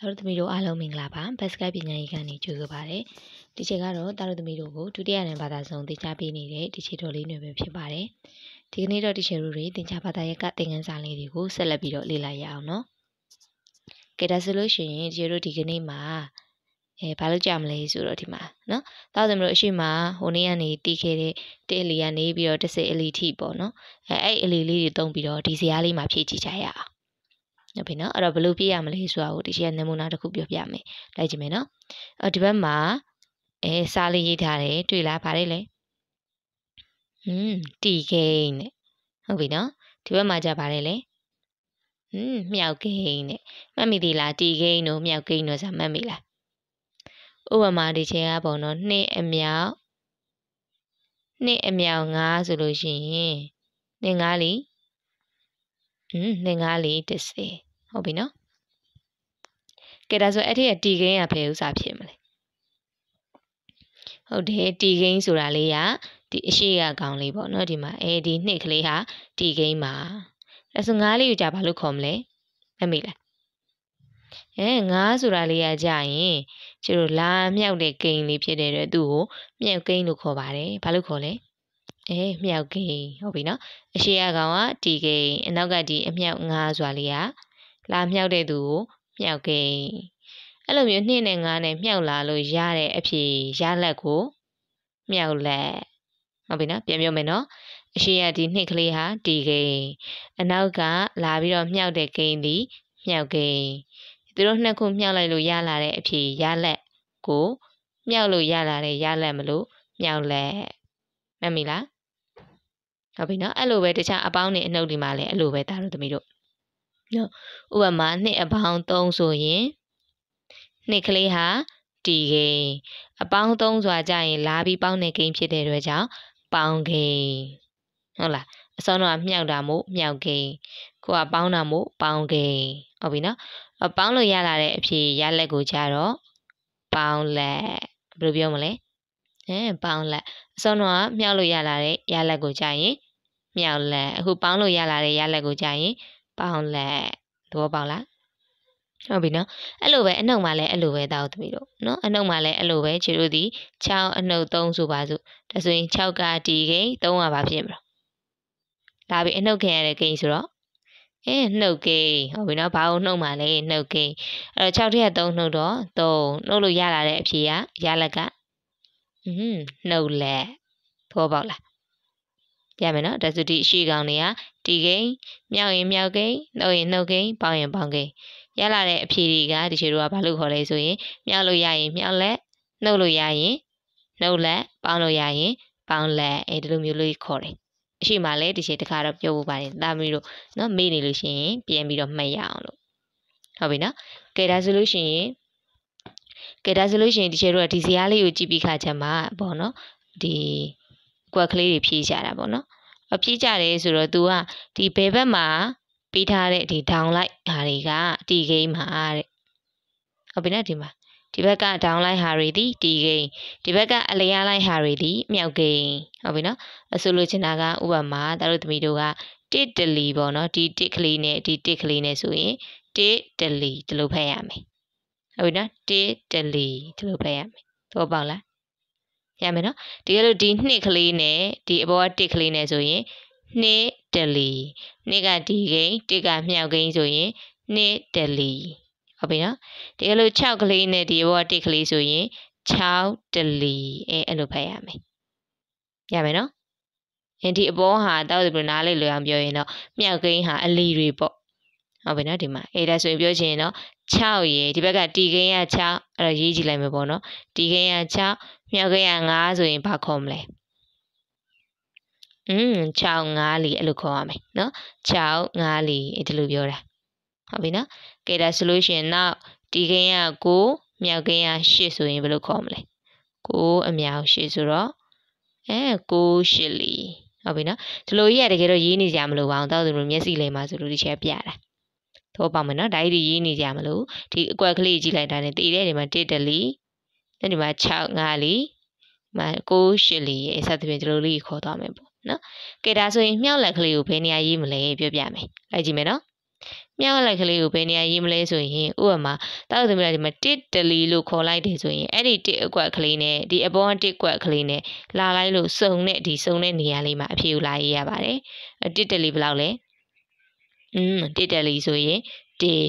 တာတို့သမီးတို့အားလုံးမင်္ဂလာပါဘတ်စကတ်ပညာရေးကနေကြိုဆိုပါရစေဒီချက်ကတော့တာတို့သမီးတို့ကိုဒုတိယနဲ့ဘာသာဆုံးသင်ကြားပေးနေတဲ့ဒီချက်တော်လေးတွေပဲဖြစ်ပါတယ်ဒီကနေ့တော့ဒီချက်တို့တွေသင်ကြားဘာသာရပ်ကသင်ခန်းစာလေးတွေကိုဆက်လက်ပြီးတော့လေ့လာရအောင်နော်ကဲဒါဆိုလို့ရှိရင်ဒီချက်တို့ဒီကနေ့မှာအဲဘာလို့ကြမလဲဆိုတော့ဒီမှာနော်တာတို့သမီးတို့အရှိမဟိုနေ့ကနေတီးခဲ့တဲ့တဲ့အလီကနေပြီးတော့တစ်စိအလီထိပေါ့နော်အဲအဲ့အလီလေးတွေတုံးပြီးတော့ဒီဇာတ်လေးမှာဖြည့်ကြည့်ကြရအောင် ဟုတ်ပြီနော်အဲ့တော့ဘယ်လိုပြရမလဲဆိုတာကိုဒီရှေ့နမူနာတစ်ခုပြောပြမယ်လိုက်ကြည့်မယ်နော်အော်ဒီဘက်မှာအဲစားလေးရေးထားတယ်တွေ့လားဗါတယ်လေဟွန်းတီကိန်းနဲ့ဟုတ်ပြီနော်ဒီဘက်မှာကြပါတယ်လေဟွန်းမြောက်ကိန်းနဲ့မှတ်မိသေးလားတီကိန်းတို့မြောက်ကိန်းတို့ဆိုတာမှတ်မိလားဥပမာဒီချိန်ကပုံတော့နှစ်အမြောက်နှစ်အမြောက်9ဆိုလို့ရှိရင်နှစ်9လီဟွန်းနှစ်9လီ30 ဟုတ်ပြီနော်ကဲဒါဆိုအဲ့ဒီကတီဂိမ်းကဘယ်ဥစားဖြစ်မလဲဟုတ်တယ်တီဂိမ်းဆိုတာလေးကဒီအရှိရကောင်လေးပေါ့နော်ဒီမှာအဲဒီနှစ်ကလေးဟာတီဂိမ်းပါဒါဆိုငါးလေးကိုကြာဘာလို့ခေါ်မလဲမမေ့လားအဲငါးဆိုတာလေးကကြာရင်ကျတို့လာမြောက်တဲ့ဂိမ်းလေးဖြစ်တဲ့အတွက်သူ့ကိုမြောက်ဂိမ်းလို့ခေါ်ပါတယ်ဘာလို့ခေါ်လဲအဲမြောက်ဂိမ်းဟုတ်ပြီနော်အရှိရကောင်ကတီဂိမ်းအနောက်ကဒီအမြောက်ငါးဆိုတာလေးက လာမြောက်တဲ့သူကိုမြောက်ကိန်းအဲ့လိုမျိုး2နဲ့9နဲ့မြောက်လာလို့ရတဲ့အဖြေရလက်ကိုမြောက်လက်ဟုတ်ပြီနော်ပြန်ပြောမယ်နော်အရှိရဒီနှစ်ကလေးဟာဒီကိန်းအနောက်ကလာပြီးတော့မြောက်တဲ့ကိန်းဒီမြောက်ကိန်းသူတို့နှစ်ခုမြောက်လိုက်လို့ရလာတဲ့အဖြေရလက်ကိုမြောက်လို့ရလာတဲ့ရလက်မလို့မြောက်လက်မှတ်မိလားဟုတ်ပြီနော်အဲ့လိုပဲတခြားအပေါင်းနဲ့အနှုတ်ဒီမှာလည်းအဲ့လိုပဲဒါတို့သမီးတို့ နော်ဥပမာနှစ်အပေါင်း3ဆိုရင်နှစ်ကလေးဟာတီကိန်းအပေါင်း3ဆိုတာကြရင်လာပြီးပေါင်းတဲ့ကိန်းဖြစ်တဲ့အတွက်ကြောင့်ပေါင်းကိန်းဟုတ်လားအစောတော့မြောက်တာမို့မြောက်ကိန်းကိုကပေါင်းတာမို့ပေါင်းကိန်းဟုတ်ပြီနော်အပေါင်းလို့ရလာတဲ့အဖြစ်ရလက်ကိုကြတော့ပေါင်းလက်ဘယ်လိုပြောမလဲအဲပေါင်းလက်အစောတော့မြောက်လို့ရလာတဲ့ရလက်ကိုကြရင်မြောက်လက်အခုပေါင်းလို့ရလာတဲ့ရလက်ကိုကြရင် ပေါင်းလက်သဘောပေါက်လားဟုတ်ပြီနော်အဲ့လိုပဲအနှုတ်မှာလည်းအဲ့လိုပဲတောက်သမီးတို့နော်အနှုတ်မှာလည်းအဲ့လိုပဲခြေတို့ဒီ6အနှုတ်3ဆိုပါစို့ဒါဆိုရင်6ကတီကိန်း3ကဘာဖြစ်မလို့ဒါပြီအနှုတ်ခင်ရတဲ့ကိန်းဆိုတော့အဲနှုတ်ကိန်းဟုတ်ပြီနော်ဘာလို့နှုတ်မှာလဲနှုတ်ကိန်းအဲ့တော့6ထက်3နှုတ်တော့3နှုတ်လို့ရလာတဲ့အဖြေကရလက်ကอืมနှုတ်လက်သဘောပေါက်လား ရမယ်နော်ဒါဆိုဒီအရှိကောင်တွေကတီကိန်းမြောက်ရင်မြောက်ကိန်းနှုတ်ရင်နှုတ်ကိန်းပေါင်းရင်ပေါင်းကိန်းရလာတဲ့အဖြေတွေကဒီချေတို့ကဘာလို့ခေါ်လဲဆိုရင်မြောက်လို့ရရင်မြောက်လက်နှုတ်လို့ရရင်နှုတ်လက်ပေါင်းလို့ရရင်ပေါင်းလက်အဲဒီလိုမျိုးလေးခေါ်တယ်အရှိမှလည်းဒီချေတစ်ခါတော့ပြောဖို့ပါတယ်တာမီတို့နော်မေ့နေလို့ရှိရင်ပြန်ပြီးတော့မှတ်ရအောင်လို့ဟုတ်ပြီနော်ကဲဒါဆိုလို့ရှိရင်ကဲဒါဆိုလို့ရှိရင်ဒီချေတို့ကဒီဇာတ်လေးကိုကြည့်ပြီးခါချက်မှာပေါ့နော်ဒီ ကွက်ကလေးတွေဖြည့်ကြတာပေါ့နော်အဖြည့်ကြတယ်ဆိုတော့ तू ကဒီဘယ်ဘက်မှာပေးထားတဲ့ဒီ down လိုက်ဟာတွေကတီဂိမ်းမှာတဲ့ဟုတ်ပြီနော်ဒီမှာဒီဘက်က down လိုက်ဟာတွေဒီတီဂိမ်းဒီဘက်ကအလျားလိုက်ဟာတွေဒီမြောက်ဂိမ်းဟုတ်ပြီနော်အဆိုလိုချင်တာကဥပမာဒါတို့သမီးတို့ကတစ်တလီပေါ့နော်ဒီတစ်ကလေးနဲ့ဒီတစ်ကလေးနဲ့ဆိုရင်တစ်တလီဒီလိုဖတ်ရမယ်ဟုတ်ပြီနော်တစ်တလီဒီလိုဖတ်ရမယ်သဘောပေါက်လား ရမယ်နော်တကယ်လို့ဒီနှစ်ကလေးနဲ့ဒီအပေါ်ကတစ်ကလေးနဲ့ဆိုရင်နှစ်တလီနှစ်ကဒီဂိမ်းတစ်ကမြောက်ဂိမ်းဆိုရင်နှစ်တလီဟုတ်ပြီနော်တကယ်လို့6ကလေးနဲ့ဒီအပေါ်ကတစ်ကလေးဆိုရင်6တလီအဲအဲ့လိုဖတ်ရမယ်ရမယ်နော်အဲဒီအပေါ်ဟာတောက်ဒီနားလေးလွယ်အောင်ပြောရင်တော့မြောက်ဂိမ်းဟာအလီတွေပေါ့ ဟုတ်ပြီနော်ဒီမှာအဲဒါဆိုရင်ပြောချင်ရင်တော့6ရေဒီဘက်ကတီကိန်းက6အဲ့တော့ရေးကြည့်လိုက်မယ်ပေါ့နော်တီကိန်းက6မြောက်ကိန်းက9ဆိုရင်ဘာခေါ်မလဲอืม6 5လီအဲ့လိုခေါ်ရမယ်နော်6 5လီအဲ့ဒီလိုပြောတာဟုတ်ပြီနော်ကဲဒါဆိုလို့ရှိရင်နောက်တီကိန်းက9မြောက်ကိန်းက8ဆိုရင်ဘယ်လိုခေါ်မလဲ9အမြောက်8ဆိုတော့အဲ9 8လီဟုတ်ပြီနော်ဒီလိုကြီးကတကယ်တော့ရေးနေကြမလို့ပါအောင်တောက်သူလိုမျက်စိလိမ်မှာဆိုလို့ဒီချက်ပြတာ တော့ပါမယ်နော်ဒါကြီးရေးနေကြမလို့ဒီအကွက်ကလေးကြည့်လိုက်တာနဲ့တည်တဲ့ဒီမှာ1တလီနဲ့ဒီမှာ6 5လီမှာ9 8လီရဲ့စသဖြင့်ဒီလိုလေးခေါ်သွားမယ်ပေါ့နော်ကဲဒါဆိုရင်မြောက်လက်ကလေးကိုဘယ်နေရာရေးမလဲပြောပြမယ်လိုက်ကြည့်မယ်နော်မြောက်လိုက်ကလေးကိုဘယ်နေရာရေးမလဲဆိုရင်ဥပမာတောက်သမီးကဒီမှာတစ်တလီလို့ခေါ်လိုက်တယ်ဆိုရင်အဲ့ဒီတစ်အကွက်ကလေးနဲ့ဒီအပေါ်ကတစ်ကွက်ကလေးနဲ့လာလိုက်လို့စုံတဲ့ဒီစုံတဲ့နေရာလေးမှာအဖြေကိုလာရေးရပါတယ်တစ်တလီဘယ်လောက်လဲ อืมတစ်တလီဆိုရင်တစ်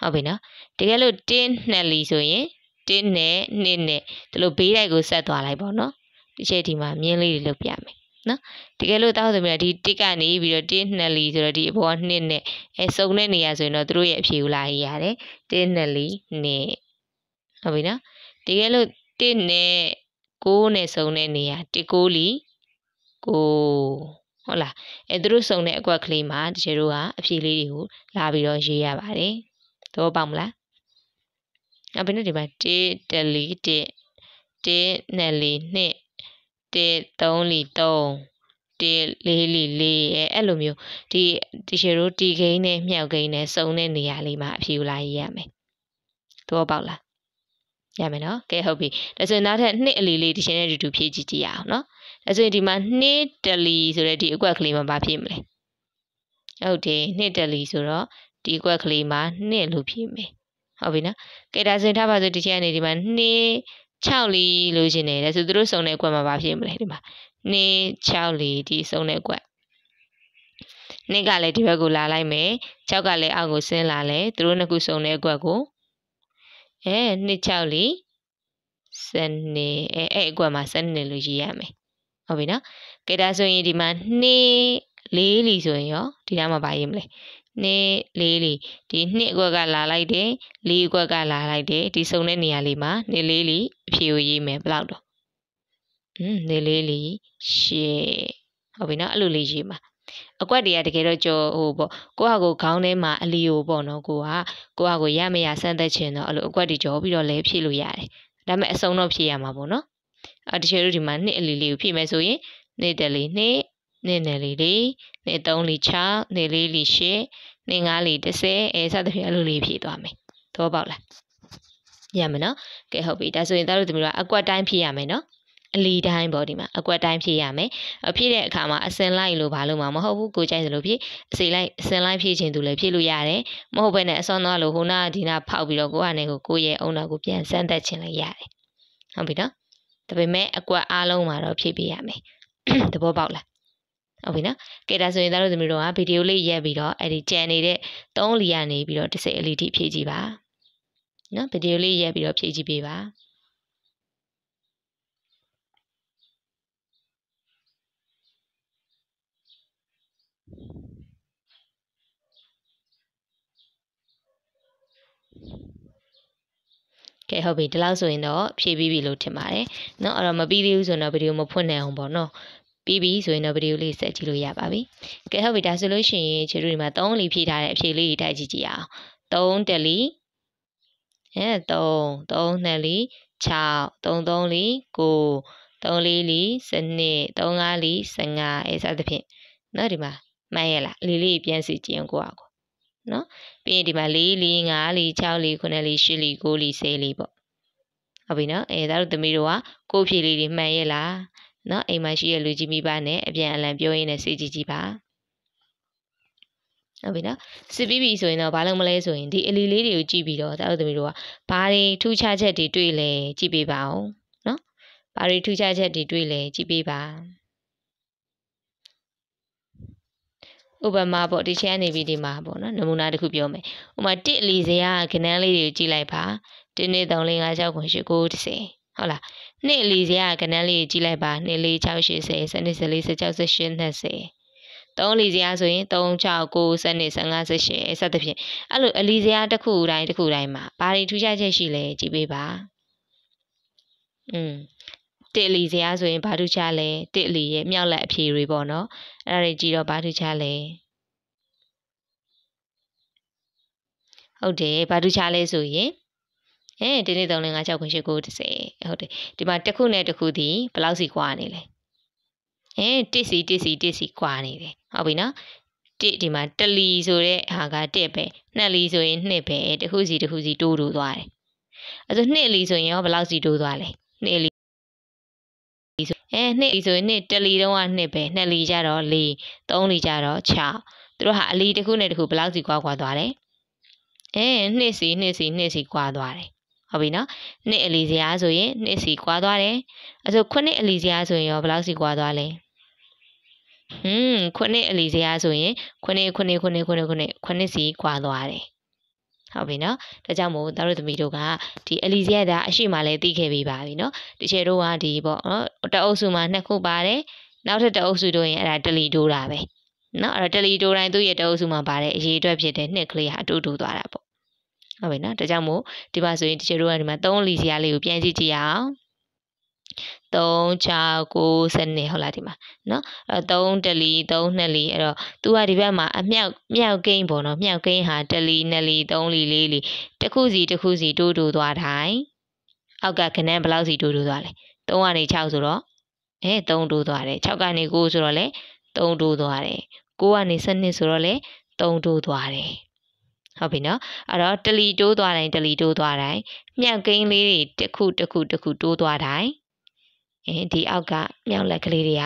ဟုတ်ပြီနော်တကယ်လို့တင်းနှစ်လီဆိုရင်တင်းနဲ့နှစ်နဲ့ဒီလိုဘေးတိုက်ကိုဆက်သွားလိုက်ပေါ့နော်ဒီချက်ဒီမှာမြင်းလေးတွေလုပ်ပြမယ်နော်တကယ်လို့တောက်သမီးကဒီတစ်ကနေပြီးတော့တင်းနှစ်လီဆိုတော့ဒီအပေါ်ကနှစ်နဲ့အဲစုံတဲ့နေရာဆိုရင်တော့တို့ရဲ့အဖြေကိုလာရေးရတယ်တင်းနှစ်လီနှစ်ဟုတ်ပြီနော်တကယ်လို့တစ်နဲ့ကိုးနဲ့စုံတဲ့နေရာတစ်ကိုးလီကို ဟုတ်လားအဲသူတို့စုံတဲ့အကွက်ကလေးမှာတကယ်တို့ကအဖြေလေးတွေကိုလာပြီးတော့ရေးရပါတယ်သဘောပေါက်မလားအဘယ်နဲ့ဒီမှာတစ်တလီတစ်တစ်နှစ်လီနှစ်တစ်သုံးလီသုံးတစ်လေးလီလေးအဲအဲ့လိုမျိုးဒီဒီရှယ်တို့တီကိန်းနဲ့မြောက်ကိန်းနဲ့စုံတဲ့နေရာလေးမှာအဖြေလာရေးရမယ်သဘောပေါက်လားရမယ်နော်ကဲဟုတ်ပြီဒါဆိုရင်နောက်ထပ်နှစ်အလီလေးဒီရှယ်နဲ့တူတူဖြည့်ကြည့်ကြည့်ရအောင်နော် ဒါဆိုရင်ဒီမှာနှစ်တလီဆိုတဲ့ဒီအကွက်ကလေးမှာဘာဖြည့်မလဲဟုတ်တယ်နှစ်တလီဆိုတော့ဒီအကွက်ကလေးမှာနှစ်လို့ဖြည့်မယ်ဟုတ်ပြီနော်ကဲဒါဆိုရင်ထားပါစို့ဒီချက်ကနေဒီမှာနှစ်6လီလို့ရှင်နေတယ်ဆိုသူတို့စုံတဲ့အကွက်မှာဘာဖြစ်မလဲဒီမှာနှစ်6လီဒီစုံတဲ့အကွက်နှစ်ကလည်းဒီဘက်ကိုလာလိုက်မယ်6ကလည်းအောက်ကိုဆင်းလာလဲသူတို့နှစ်ခုစုံတဲ့အကွက်ကိုအဲနှစ်6လီစနေအဲအဲ့အကွက်မှာစနေလို့ရေးရမယ် ဟုတ်ပြီနော်ကဲဒါဆိုရင်ဒီမှာနှစ်လေးလီဆိုရင်ရောဒီနားမှာပါရေးမလဲနှစ်လေးလီဒီနှစ်အကွက်ကလာလိုက်တယ်လေးအကွက်ကလာလိုက်တယ်ဒီစုံတဲ့နေရာလေးမှာနှစ်လေးလီအဖြေကိုရေးမယ်ဘယ်လောက်တော့อืมနှစ်လေးလီရှစ်ဟုတ်ပြီနော်အဲ့လိုလေးရေးမှာအကွက်တွေကတကယ်တော့ကြောဟိုပေါ့ကိုဟာကိုခေါင်းထဲမှာအလီကိုပေါ့နော်ကိုကကိုဟာကိုရမရဆန်းသက်ချင်တော့အဲ့လိုအကွက်တွေကြောပြီးတော့လဲဖြည့်လို့ရတယ်ဒါပေမဲ့အစုံတော့ဖြည့်ရမှာပေါ့နော် အဲတချို့တို့ဒီမှာနှစ်အလီလေးကိုဖြည့်မယ်ဆိုရင်နှစ်တလီနှစ်နှစ်နယ်လီလေးနှစ်သုံးလီ6နှစ်လေးလီ8နှစ်5လီ10အဲစသဖြင့်အလိုလေးဖြည့်သွားမယ်သဘောပေါက်လားရမယ်နော်ကဲဟုတ်ပြီဒါဆိုရင်တို့သမီးတို့ကအကွက်တိုင်းဖြည့်ရမယ်နော်အလီတိုင်းပေါ့ဒီမှာအကွက်တိုင်းဖြည့်ရမယ်အဖြည့်တဲ့အခါမှာအစင်လိုက်လို့ဘာလို့မှမဟုတ်ဘူးကိုကြိုက်စလို့ဖြည့်အစိလိုက်အစင်လိုက်ဖြည့်ခြင်းသူလည်းဖြည့်လို့ရတယ်မဟုတ်ဘဲနဲ့အစွမ်းသွားလို့ဟိုနာဒီနာဖောက်ပြီးတော့ကိုကနေကိုကိုရဲ့အုံနာကိုပြန်စမ်းသက်ခြင်းလည်းရတယ်ဟုတ်ပြီနော် ဒါပေမဲ့အကွက်အားလုံးမှာတော့ဖြည့်ပေးရမယ်သဘောပေါက်လားဟုတ်ပြီနော်ကဲဒါဆိုရင်တို့သမီးတို့ကဗီဒီယိုလေးရက်ပြီးတော့အဲ့ဒီကြံနေတဲ့3လီကနေပြီးတော့တစ်စိတ်အလီထိဖြည့်ကြည့်ပါနော်ဗီဒီယိုလေးရက်ပြီးတော့ဖြည့်ကြည့်ပေးပါ ကဲဟုတ်ပြီဒီလောက်ဆိုရင်တော့ဖြည့်ပြီးပြီလို့ထင်ပါတယ်เนาะအဲ့တော့မပြီးသေးဘူးဆိုတော့ဗီဒီယိုမဖွင့်နိုင်အောင်ပေါ့နော်ပြီးပြီဆိုရင်တော့ဗီဒီယိုလေးဆက်ကြည့်လို့ရပါပြီကဲဟုတ်ပြီဒါဆိုလို့ရှိရင်ခြေတို့ဒီမှာ3လီဖြည့်ထားတဲ့အဖြေလေးတွေတိုက်ကြည့်ကြည့်အောင်3တလီအဲ3 3နှစ်လီ6 3 3လီ9 3လေးလီစနစ်3 5လီ15အဲစသဖြင့်เนาะဒီမှာမှန်ရလားလီလေးပြန်စီကြည့်အောင်ကိုယ့်အကို နော်ပြီးရင်ဒီမှာ4 4 5 4 6 4 9 4 8 4 9 4 10 4ပေါ့ဟုတ်ပြီနော်အဲဒါတို့သမီးတို့ကကိုဖြေလေးတွေမှန်ရဲ့လားနော်အိမ်မှာရှိတဲ့လူကြီးမိဘနဲ့အပြန်အလှန်ပြောရင်းနဲ့စေကြည့်ကြည့်ပါဟုတ်ပြီနော်စစ်ပြီးပြီဆိုရင်တော့ဘာလို့မလဲဆိုရင်ဒီအလီလေးတွေကိုကြည့်ပြီးတော့ဒါတို့သမီးတို့ကဘာတွေထူးခြားချက်တွေတွေ့လဲကြည့်ပေးပါဦးနော်ဘာတွေထူးခြားချက်တွေတွေ့လဲကြည့်ပေးပါ ဥပမာပေါ့ဒီချမ်းနေပြီးဒီမှာပေါ့နော်နမူနာတစ်ခုပြောမယ်ဥပမာ1လီစရာခဏန်းလေးတွေကိုကြည့်လိုက်ပါ1 2 3 4 5 6 9 10 9 10ဟုတ်လား2လီစရာခဏန်းလေးကြည့်လိုက်ပါ2 4 6 8 10 12 14 16 18 20 3လီစရာဆိုရင်3 6 9 12 15 18အဲစသဖြင့်အဲ့လိုအလီစရာတစ်ခုတိုင်းတစ်ခုတိုင်းမှာဘာတွေထူးခြားချက်ရှိလဲကြည့်ပေးပါอืม တစ်လီစရာဆိုရင်ဘာထူးခြားလဲတစ်လီရဲ့မြောက်လက်အဖြေတွေပေါ့နော်အဲ့ဒါတွေကြည့်တော့ဘာထူးခြားလဲဟုတ်တယ်ဘာထူးခြားလဲဆိုရင်အဲဒီနေ့3 5 6 9 10 9 10ဟုတ်တယ်ဒီမှာတစ်ခုနဲ့တစ်ခုဒီဘယ်လောက်စီကွာနေလဲအဲတစ်စီတစ်စီတစ်စီကွာနေတယ်ဟုတ်ပြီနော်တစ်ဒီမှာတလီဆိုတဲ့ဟာကတစ်ပဲနှစ်လီဆိုရင်နှစ်ပဲတစ်ခုစီတစ်ခုစီတိုးတိုးသွားတယ်အဲဆိုနှစ်လီဆိုရင်ရောဘယ်လောက်စီတိုးသွားလဲနှစ်လီ အဲနှစ်လီဆိုရင်နှစ်တလီတုံးကနှစ်ပဲနှစ်လီကြတော့၄သုံးလီကြတော့6သူတို့ဟာအလီတစ်ခုနဲ့တစ်ခုဘယ်လောက်စီကွာကွာသွားလဲအဲနှစ်စီနှစ်စီနှစ်စီကွာသွားတယ်ဟုတ်ပြီနော်နှစ်အလီစရာဆိုရင်နှစ်စီကွာသွားတယ်အဲဆိုခုနှစ်အလီစရာဆိုရင်ရောဘယ်လောက်စီကွာသွားလဲဟွန်းခုနှစ်အလီစရာဆိုရင်ခုနှစ်ခုနှစ်ခုနှစ်ခုနှစ်ခုနှစ်ခုနှစ်စီကွာသွားတယ် ဟုတ်ပြီနော်ဒါကြောင့်မို့သားတို့သမီးတို့ကဒီအလီဇီယတာအရှိမှလည်းသိခဲ့ပြီးပါပြီနော်ဒီချေတို့ကဒီပေါ့နော်တအုပ်စုမှာနှစ်ခုပါတယ်နောက်ထပ်တအုပ်စုတို့ရင်အဲ့ဒါတလီတိုးတာပဲနော်အဲ့တော့တလီတိုးတိုင်းသူ့ရဲ့တအုပ်စုမှာပါတယ်အရေးအတွက်ဖြစ်တဲ့နှစ်ကလေးဟာအတူတူသွားတာပေါ့ဟုတ်ပြီနော်ဒါကြောင့်မို့ဒီမှာဆိုရင်ဒီချေတို့ကဒီမှာ3လီဇီယာလေးကိုပြန်ကြည့်ကြည့်အောင် 3 6 9စနစ်ဟုတ်လားဒီမှာเนาะအဲ3တလီ3နှစ်လီအဲ့တော့ तू ကဒီဘက်မှာအမြောက်မြောက်ကိန်းပေါ့နော်မြောက်ကိန်းဟာတလီနှစ်လီ3လီ4လီတစ်ခုစီတစ်ခုစီတိုးတိုးသွားတိုင်းအောက်ကခဏဘယ်လောက်စီတိုးတိုးသွားလဲ3ကနေ6ဆိုတော့အဲ3တိုးသွားတယ်6ကနေ9ဆိုတော့လေ3တိုးသွားတယ်9ကနေ12ဆိုတော့လေ3တိုးသွားတယ်ဟုတ်ပြီနော်အဲ့တော့တလီတိုးသွားတိုင်းတလီတိုးသွားတိုင်းမြောက်ကိန်းလေးတွေတစ်ခုတစ်ခုတစ်ခုတိုးသွားတိုင်း အဲဒီအောက်ကမြောက်လက်ကလေးတွေက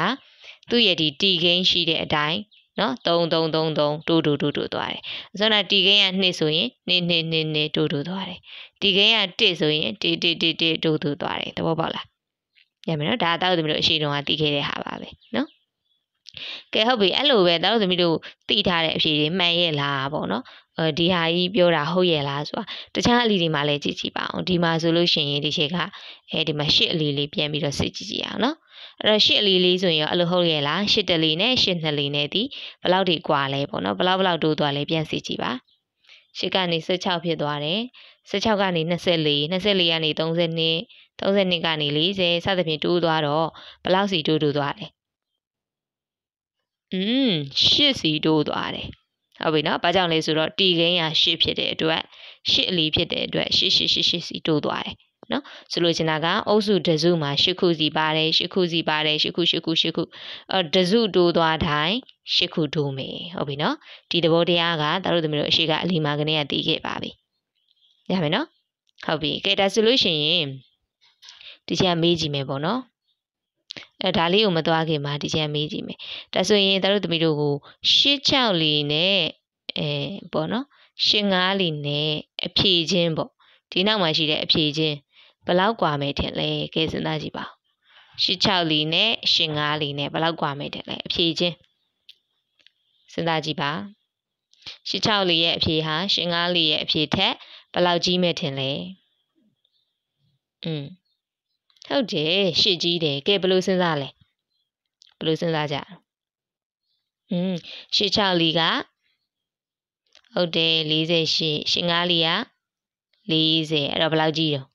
သူ့ရဲ့ဒီတီကိန်းရှိတဲ့အတိုင်းနော်3 3 3 3တိုးတိုးတိုးတိုးသွားတယ်။ဆိုတော့တီကိန်းက2ဆိုရင်2 2 2 2တိုးတိုးသွားတယ်။တီကိန်းက1ဆိုရင်1 1 1 1တိုးတိုးသွားတယ်။သဘောပေါက်လား။ရမယ်နော်ဒါတောက်သမီးတို့အရှိတုန်းကတီးခဲ့တဲ့ဟာပါပဲနော်။ ကဲဟုတ်ပြီအဲ့လိုပဲတောက်သမီးတို့တီးထားတဲ့အဖြေတွေမှန်ရဲ့လားပေါ့နော်ဒီဟာကြီးပြောတာဟုတ်ရဲ့လားဆိုတာတခြားအလီတွေမှာလည်းကြည့်ကြည့်ပါအောင်ဒီမှာဆိုလို့ရှိရင်ဒီချက်ကအဲဒီမှာရှစ်အလီလေးပြန်ပြီးတော့စစ်ကြည့်ကြည့်အောင်နော်အဲ့တော့ရှစ်အလီလေးဆိုရင်ရောအဲ့လိုဟုတ်ရဲ့လားရှစ်တလီနဲ့ရှစ်နှစ်လီနဲ့ဒီဘယ်လောက်ထိကွာလဲပေါ့နော်ဘယ်လောက်ဘယ်လောက်တိုးသွားလဲပြန်စစ်ကြည့်ပါရှစ်ကနေ16ဖြစ်သွားတယ်16ကနေ24 24ကနေ32 32ကနေ40စသဖြင့်တိုးသွားတော့ဘယ်လောက်စီတိုးတိုးသွားလဲ อืม8စီတိုးသွားတယ်ဟုတ်ပြီနော်။ဘာကြောင့်လဲဆိုတော့တီကိန်းကရှစ်ဖြစ်တဲ့အတွက်ရှစ်အလီဖြစ်တဲ့အတွက်ရှစ်ရှစ်ရှစ်ရှစ်စီတိုးသွားတယ်နော်ဆိုလိုချင်တာကအုပ်စုတစုမှာရှစ်ခုစီပါတယ်ရှစ်ခုစီပါတယ်ရှစ်ခုရှစ်ခုရှစ်ခုအဲတစုတိုးသွားတိုင်းရှစ်ခုတိုးမယ်ဟုတ်ပြီနော်ဒီသဘောတရားကတို့တို့သမီးတို့အရှိကအလီမာကနေကတည်ခဲ့ပါပြီရမယ်နော်ဟုတ်ပြီကဲဒါဆိုလို့ရှိရင်ဒီချက်မေးကြည့်မယ်ပေါ့နော် အဲဒါလေးကိုမသွားခင်မှာဒီချက်မေးကြည့်မယ်ဒါဆိုရင်တို့သမီးတို့ကိုရှစ်ချောက်လီနဲ့အဲပေါ့နော်ရှစ်ငါးလီနဲ့အဖြေချင်းပေါ့ဒီနောက်မှာရှိတဲ့အဖြေချင်းဘယ်လောက်กว่าမယ်ထင်လဲကဲစဉ်းစားကြည့်ပါရှစ်ချောက်လီနဲ့ရှစ်ငါးလီနဲ့ဘယ်လောက်กว่าမယ်ထင်လဲအဖြေချင်းစဉ်းစားကြည့်ပါရှစ်ချောက်လီရဲ့အဖြေဟာရှစ်ငါးလီရဲ့အဖြေထက်ဘယ်လောက်ကြီးမယ်ထင်လဲอืม ဟုတ်တယ်ရှစ်ကြီးတယ်ကဲဘယ်လိုစဉ်းစားလဲဘယ်လိုစဉ်းစားကြอืมရှစ်ချောက်လီကဟုတ်တယ်48ရှင်းကားလေးက40အဲ့တော့ဘယ်လောက်ကြီးတော့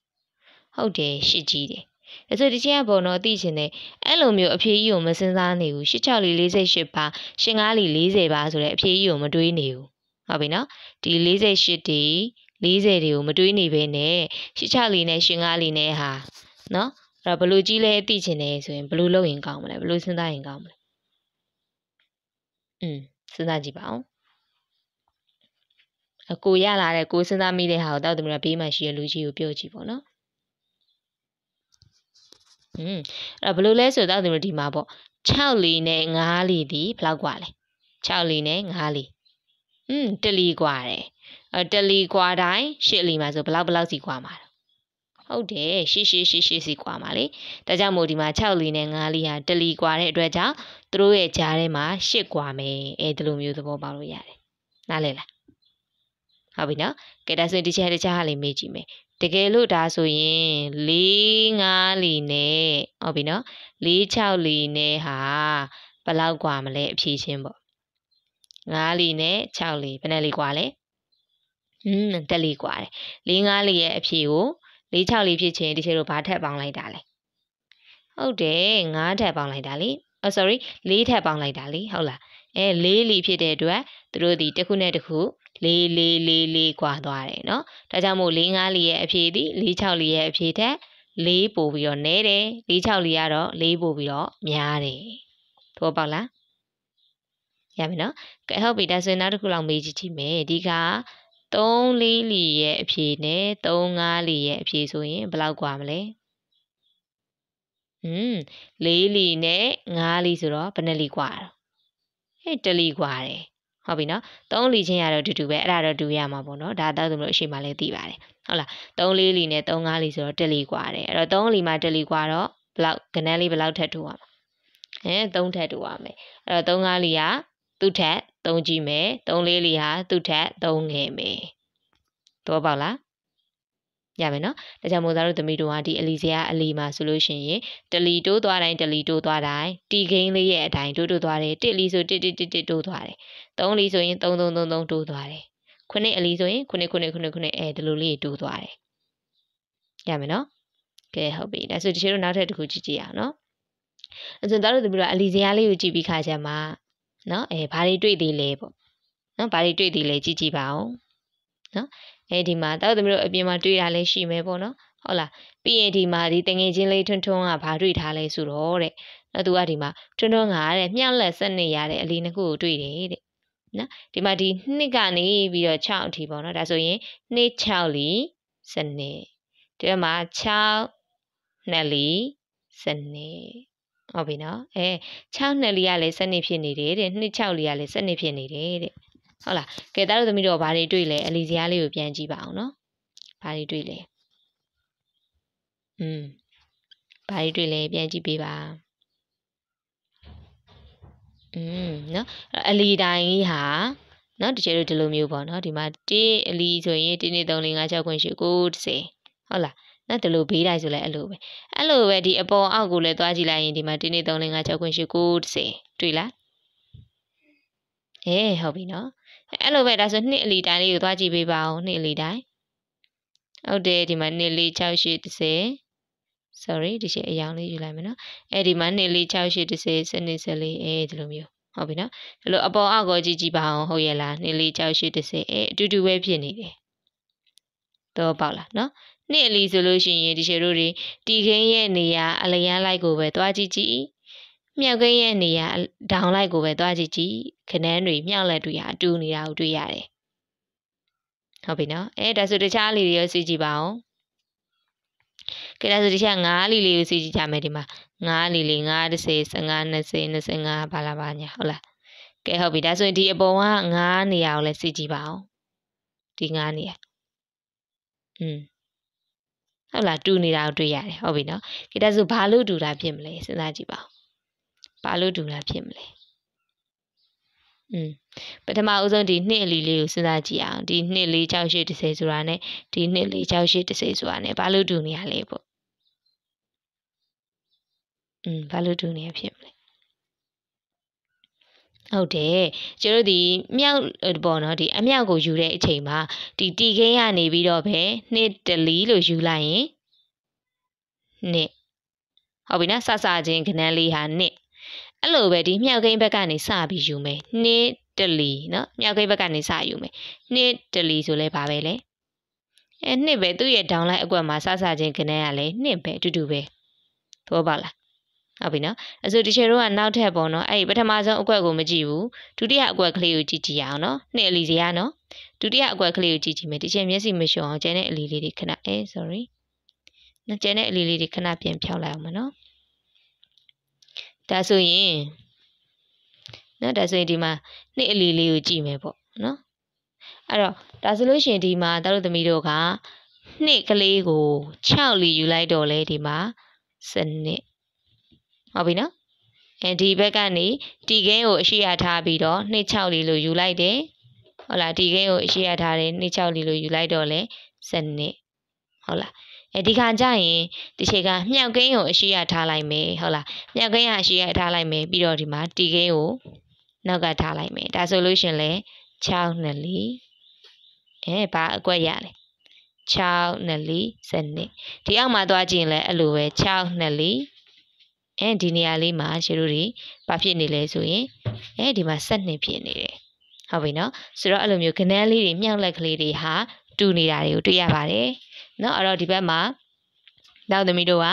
ဟုတ်တယ်ရှစ်ကြီးတယ်ဒါဆိုဒီချင်းကဘုံတော့သိချင်တယ်အဲ့လိုမျိုးအဖြေကြီးကိုမစဉ်းစားနေဘူး86လီ48ပါရှင်းကားလီ40ပါဆိုတဲ့အဖြေကြီးကိုမတွေးနေဘူးဟုတ်ပြီနော်ဒီ48တီ40တွေကိုမတွေးနေဘဲနဲ့86လီနဲ့ရှင်းကားလီနဲ့ဟာနော်အဲ့ တော့ဘလို့ကြီးလဲသိချင်တယ်ဆိုရင်ဘလို့လုပ်ရင်ကောင်းမလဲဘလို့စဉ်းစားရင်ကောင်းမလဲอืมစဉ်းစားကြည့်ပါဦးအကိုရလာတဲ့ကိုစဉ်းစားမိတဲ့ဟာကိုတောက်သမီးကဘေးမှာရှိတဲ့လူကြီးကိုပြောကြည့်ပေါ့နော်อืมအဲ့ဘယ်လိုလဲဆိုတော့တောက်သမီးဒီမှာပေါ့6လီနဲ့9လီဒီဘယ်လောက်กว่าလဲ6လီနဲ့9လီอืมတလီกว่าတယ်အဲတလီกว่าတိုင်း8လီမှာဆိုဘယ်လောက်ဘယ်လောက်စီกว่าမှာ ဟုတ်တယ်ရှေ့ရှေ့ရှေ့ရှေ့စီกว่าမှာလေဒါကြောင့်မို့ဒီမှာ6လီနဲ့9လီဟာတလီกว่าတဲ့အတွက်ကြောင့်သူတို့ရဲ့ကြားထဲမှာ8กว่าမယ်အဲဒီလိုမျိုးသဘောပေါက်လို့ရတယ်နားလည်လားဟုတ်ပြီနော်ကဲဒါဆိုရင်ဒီချက်တခြားဟာလေးမေးကြည့်မယ်တကယ်လို့ဒါဆိုရင်4 5လီနဲ့ဟုတ်ပြီနော်4 6လီနဲ့ဟာဘယ်လောက်กว่าမလဲအဖြေချင်းပေါ့5လီနဲ့6လီဘယ်နဲ့လီกว่าလဲอืมတက်လီกว่าတယ်4 5လီရဲ့အဖြေကို 4 6လီဖြစ်ချင်ဒီချက်တို့ဘာထက်ပေါင်းလိုက်တာလဲဟုတ်တယ်5ထက်ပေါင်းလိုက်တာလေအော် sorry 4ထက်ပေါင်းလိုက်တာလေဟုတ်လားအဲ4လီဖြစ်တဲ့အတွက်သူတို့ဒီတစ်ခုနဲ့တစ်ခုလေးလေးလေးလေးกว่าသွားတယ်เนาะဒါကြောင့်မို့၄၅လေးရဲ့အဖြေသည်၄၆လေးရဲ့အဖြေထက်၄ပို့ပြီးတော့နည်းတယ်၄၆လေးကတော့၄ပို့ပြီးတော့များတယ်သဘောပေါက်လားရမယ်နော်ကဲဟုတ်ပြီဒါဆိုရင်နောက်တစ်ခုလောက်မေးကြည့်ကြည့်မယ်ဒီက 3လေးလီရဲ့အဖြေနဲ့3 5လီရဲ့အဖြေဆိုရင်ဘယ်လောက်กว่าမလဲอืม4လီနဲ့5လီဆိုတော့ဘယ်နှလီกว่าဟဲ့တလီกว่าတယ် ဟုတ်ပြီနော်သုံးလီချင်းရတော့တူတူပဲအဲ့ဒါတော့တူရမှာပေါ့နော်ဒါတော့သူတို့အရှိမှလည်းသိပါတယ်ဟုတ်လားသုံးလေးလီနဲ့သုံးငါးလီဆိုတော့တစ်လီกว่าတယ်အဲ့တော့သုံးလီမှာတစ်လီกว่าတော့ဘလောက်ကနန်းလေးဘလောက်ထက်ထိုးရမှာအဲသုံးထက်ထိုးရမယ်အဲ့တော့သုံးငါးလီက သူ့ထက်သုံးကြီးမယ်သုံးလေးလီဟာသူ့ထက်သုံးငယ်မယ်တော့ပေါ့လားရမယ်နော်ဒါကြောင့်မို့သားတို့သမီးတို့ကဒီအလီစရာအလီမှာဆိုလို့ရှိရင်တလီတိုးသွားတိုင်းတလီတိုးသွားတိုင်းတီဂိမ်းလေးရဲ့အတိုင်းတိုးတိုးသွားတယ်တစ်လီဆိုတစ်တစ်တစ်တစ်တိုးသွားတယ်သုံးလီဆိုရင်သုံးသုံးသုံးသုံးတိုးသွားတယ်ခုနှစ်အလီဆိုရင်ခုနှစ်ခုနှစ်ခုနှစ်ခုနှစ်အဲဒီလိုလေးတိုးသွားတယ်ရမယ်နော်ကဲဟုတ်ပြီဒါဆိုဒီချိန်တို့နောက်ထပ်တစ်ခုကြည့်ကြည့်အောင်နော်အဲဆိုသားတို့သမီးတို့အလီစရာလေးကိုကြည့်ပြီးခါချက်မှာ နော်အဲဘာတွေတွေ့သေးလဲပေါ့နော်ဘာတွေတွေ့သေးလဲကြည့်ကြည့်ပါအောင်နော်အဲဒီမှာတောက်သမီးတို့အပြင်မှာတွေ့ရလဲရှိမယ်ပေါ့နော်ဟုတ်လားပြီးရင်ဒီမှာဒီတငယ်ချင်းလေးထွန်းထွန်းကဘာတွေ့ထားလဲဆိုတော့တဲ့နော်သူကဒီမှာထွန်းထွန်းကတဲ့မြောက်လက်ဆက်နေရတဲ့အလီနှစ်ခုကိုတွေ့တယ်တဲ့နော်ဒီမှာဒီနှစ်ကနေပြီးတော့6အထိပေါ့နော်ဒါဆိုရင်နှစ်6လီစနေဒီမှာ6နှစ်လီစနေ ဟုတ်ပြီနော်အဲ6နှစ်လီကလည်းစနေဖြစ်နေတယ်တဲ့နှစ်6လီကလည်းစနေဖြစ်နေတယ်တဲ့ဟုတ်လားကဲသားတို့သမီးတို့ဘာတွေတွေ့လဲအလီစရားလေးကိုပြန်ကြည့်ပါအောင်နော်ဘာတွေတွေ့လဲอืมဘာတွေတွေ့လဲပြန်ကြည့်ပေးပါอืมเนาะအလီတိုင်းကြီးဟာเนาะတကယ်လို့ဒီလိုမျိုးပေါ့เนาะဒီမှာ1အလီဆိုရင်1 2 3 4 5 6 9 10 9 10ဟုတ်လား နော်ဒီလိုဘေးတိုင်းဆိုလဲအဲ့လိုပဲအဲ့လိုပဲဒီအပေါ်အောက်ကိုလည်းသွားကြည့်လိုက်ရင်ဒီမှာ1 2 3 4 5 6 9 10 10တွေ့လားအေးဟုတ်ပြီနော်အဲ့လိုပဲဒါဆိုနှစ်အလီတိုင်းလေးကိုသွားကြည့်ပေးပါဦးနှစ်အလီတိုင်းဟုတ်တယ်ဒီမှာနှစ်လေး6 8 10 sorry ဒီရှေ့အယောင်လေးယူလိုက်မယ်နော်အဲ့ဒီမှာနှစ်လေး6 8 10စနစ်စလေးအဲဒီလိုမျိုးဟုတ်ပြီနော်ဒီလိုအပေါ်အောက်ကိုကြည့်ကြည့်ပါအောင်ဟုတ်ရဲ့လားနှစ်လေး6 8 10အဲအတူတူပဲဖြစ်နေတယ်တော့ပေါ့လားနော် နှစ်အလီဆိုလို့ရှိရင်ဒီရှေ့တို့တွေတီခင်းရဲ့နေရာအလျံလိုက်ကိုပဲသွားကြည့်ကြည့်မြောက်ကင်းရဲ့နေရာဒေါင်လိုက်ကိုပဲသွားကြည့်ကြည့်ခနန်းတွေမြောက်လက်တွေဟာအတူနေတာကိုတွေ့ရတယ်ဟုတ်ပြီနော်အဲဒါဆိုတခြားလီတွေရောစီကြည့်ပါအောင်ကဲဒါဆိုတခြား9လီလေးကိုစီကြည့်ကြမယ်ဒီမှာ9လီလေး9 10 15 20 25ဘာလာပါညာဟုတ်လားကဲဟုတ်ပြီဒါဆိုရင်ဒီအပေါ်က9နေရာကိုလည်းစီကြည့်ပါအောင်ဒီ9နေရာอืม ဟုတ်လားတူနေတာကိုတွေ့ရတယ်ဟုတ်ပြီနော်ကဲဒါဆိုဘာလို့တူတာဖြစ်မလဲစဉ်းစားကြည့်ပါဦးဘာလို့တူတာဖြစ်မလဲอืมပထမအဦးဆုံးဒီနှစ်အလီလေးကိုစဉ်းစားကြည့်အောင်ဒီနှစ်လေး6 8 10ဆိုတာ ਨੇ ဒီနှစ်လေး6 8 10ဆိုတာ ਨੇ ဘာလို့တူနေရလဲပေါ့อืมဘာလို့တူနေရဖြစ်မလဲ ဟုတ်တယ်ကျတို့ဒီမြောက်ပေါ့နော်ဒီအမြောက်ကိုယူတဲ့အချိန်မှာဒီတီခင်းကနေပြီးတော့ပဲနှစ်တလီလို့ယူလိုက်ရင်နှစ်ဟုတ်ပြီနော်ဆဆချင်းခဏန်းလေးဟာနှစ်အဲ့လိုပဲဒီမြောက်ကိန်းဘက်ကနေစပြီးယူမယ်နှစ်တလီနော်မြောက်ကိန်းဘက်ကနေစယူမယ်နှစ်တလီဆိုလဲဘာပဲလဲအဲနှစ်ပဲသူ့ရဲ့ဒေါင်းလိုက်အကွက်မှာဆဆချင်းခဏန်းကလည်းနှစ်ပဲအတူတူပဲသဘောပေါက်လား ဟုတ်ပြီနော်အဲဆိုဒီချေတို့ကနောက်ထပ်ပေါ့နော်အဲ့ဒီပထမဆုံးအကွက်ကိုမကြည့်ဘူးဒုတိယအကွက်ကလေးကိုကြည့်ကြည့်ရအောင်နော်နှစ်အလီစီရနော်ဒုတိယအကွက်ကလေးကိုကြည့်ကြည့်မယ်ဒီချေမျက်စိမလျှော်အောင်ကျန်တဲ့အလီလေးတွေခဏအဲ sorry နော်ကျန်တဲ့အလီလေးတွေခဏပြန်ဖြောက်လိုက်အောင်မနော်ဒါဆိုရင်နော်ဒါဆိုရင်ဒီမှာနှစ်အလီလေးကိုကြည့်မယ်ပေါ့နော်အဲ့တော့ဒါဆိုလို့ရှိရင်ဒီမှာတတို့သမီးတို့ကနှစ်ကလေးကို6လီယူလိုက်တော့လေဒီမှာစနစ် ဟုတ်ပြီနော်အဲဒီဘက်ကနေတီကင်းကိုအရှိရထားပြီးတော့နှစ်6လီလို့ယူလိုက်တယ်ဟုတ်လားတီကင်းကိုအရှိရထားတယ်နှစ်6လီလို့ယူလိုက်တော့လေစနစ်ဟုတ်လားအဲဒီခါကျရင်ဒီချိန်ကမြောက်ကင်းကိုအရှိရထားလိုက်မယ်ဟုတ်လားမြောက်ကင်းကအရှိရထားလိုက်မယ်ပြီးတော့ဒီမှာတီကင်းကိုနောက်ကထားလိုက်မယ်ဒါဆိုလို့ရှင်လေ6နှစ်လီအဲဘာအကွက်ရလဲ6နှစ်လီစနစ်ဒီအောက်မှာသွားကြည့်ရင်လည်းအဲ့လိုပဲ6နှစ်လီ အဲဒီနေရာလေးမှာရှင်တို့တွေဘာဖြစ်နေလဲဆိုရင်အဲဒီမှာဆက်နှစ်ဖြစ်နေတယ်ဟုတ်ပြီနော်ဆိုတော့အဲ့လိုမျိုးခဏန်းလေးတွေမြောက်လက်ကလေးတွေဟာတူနေတာတွေကိုတွေ့ရပါတယ်နော်အဲ့တော့ဒီဘက်မှာနောက်သမီးတို့က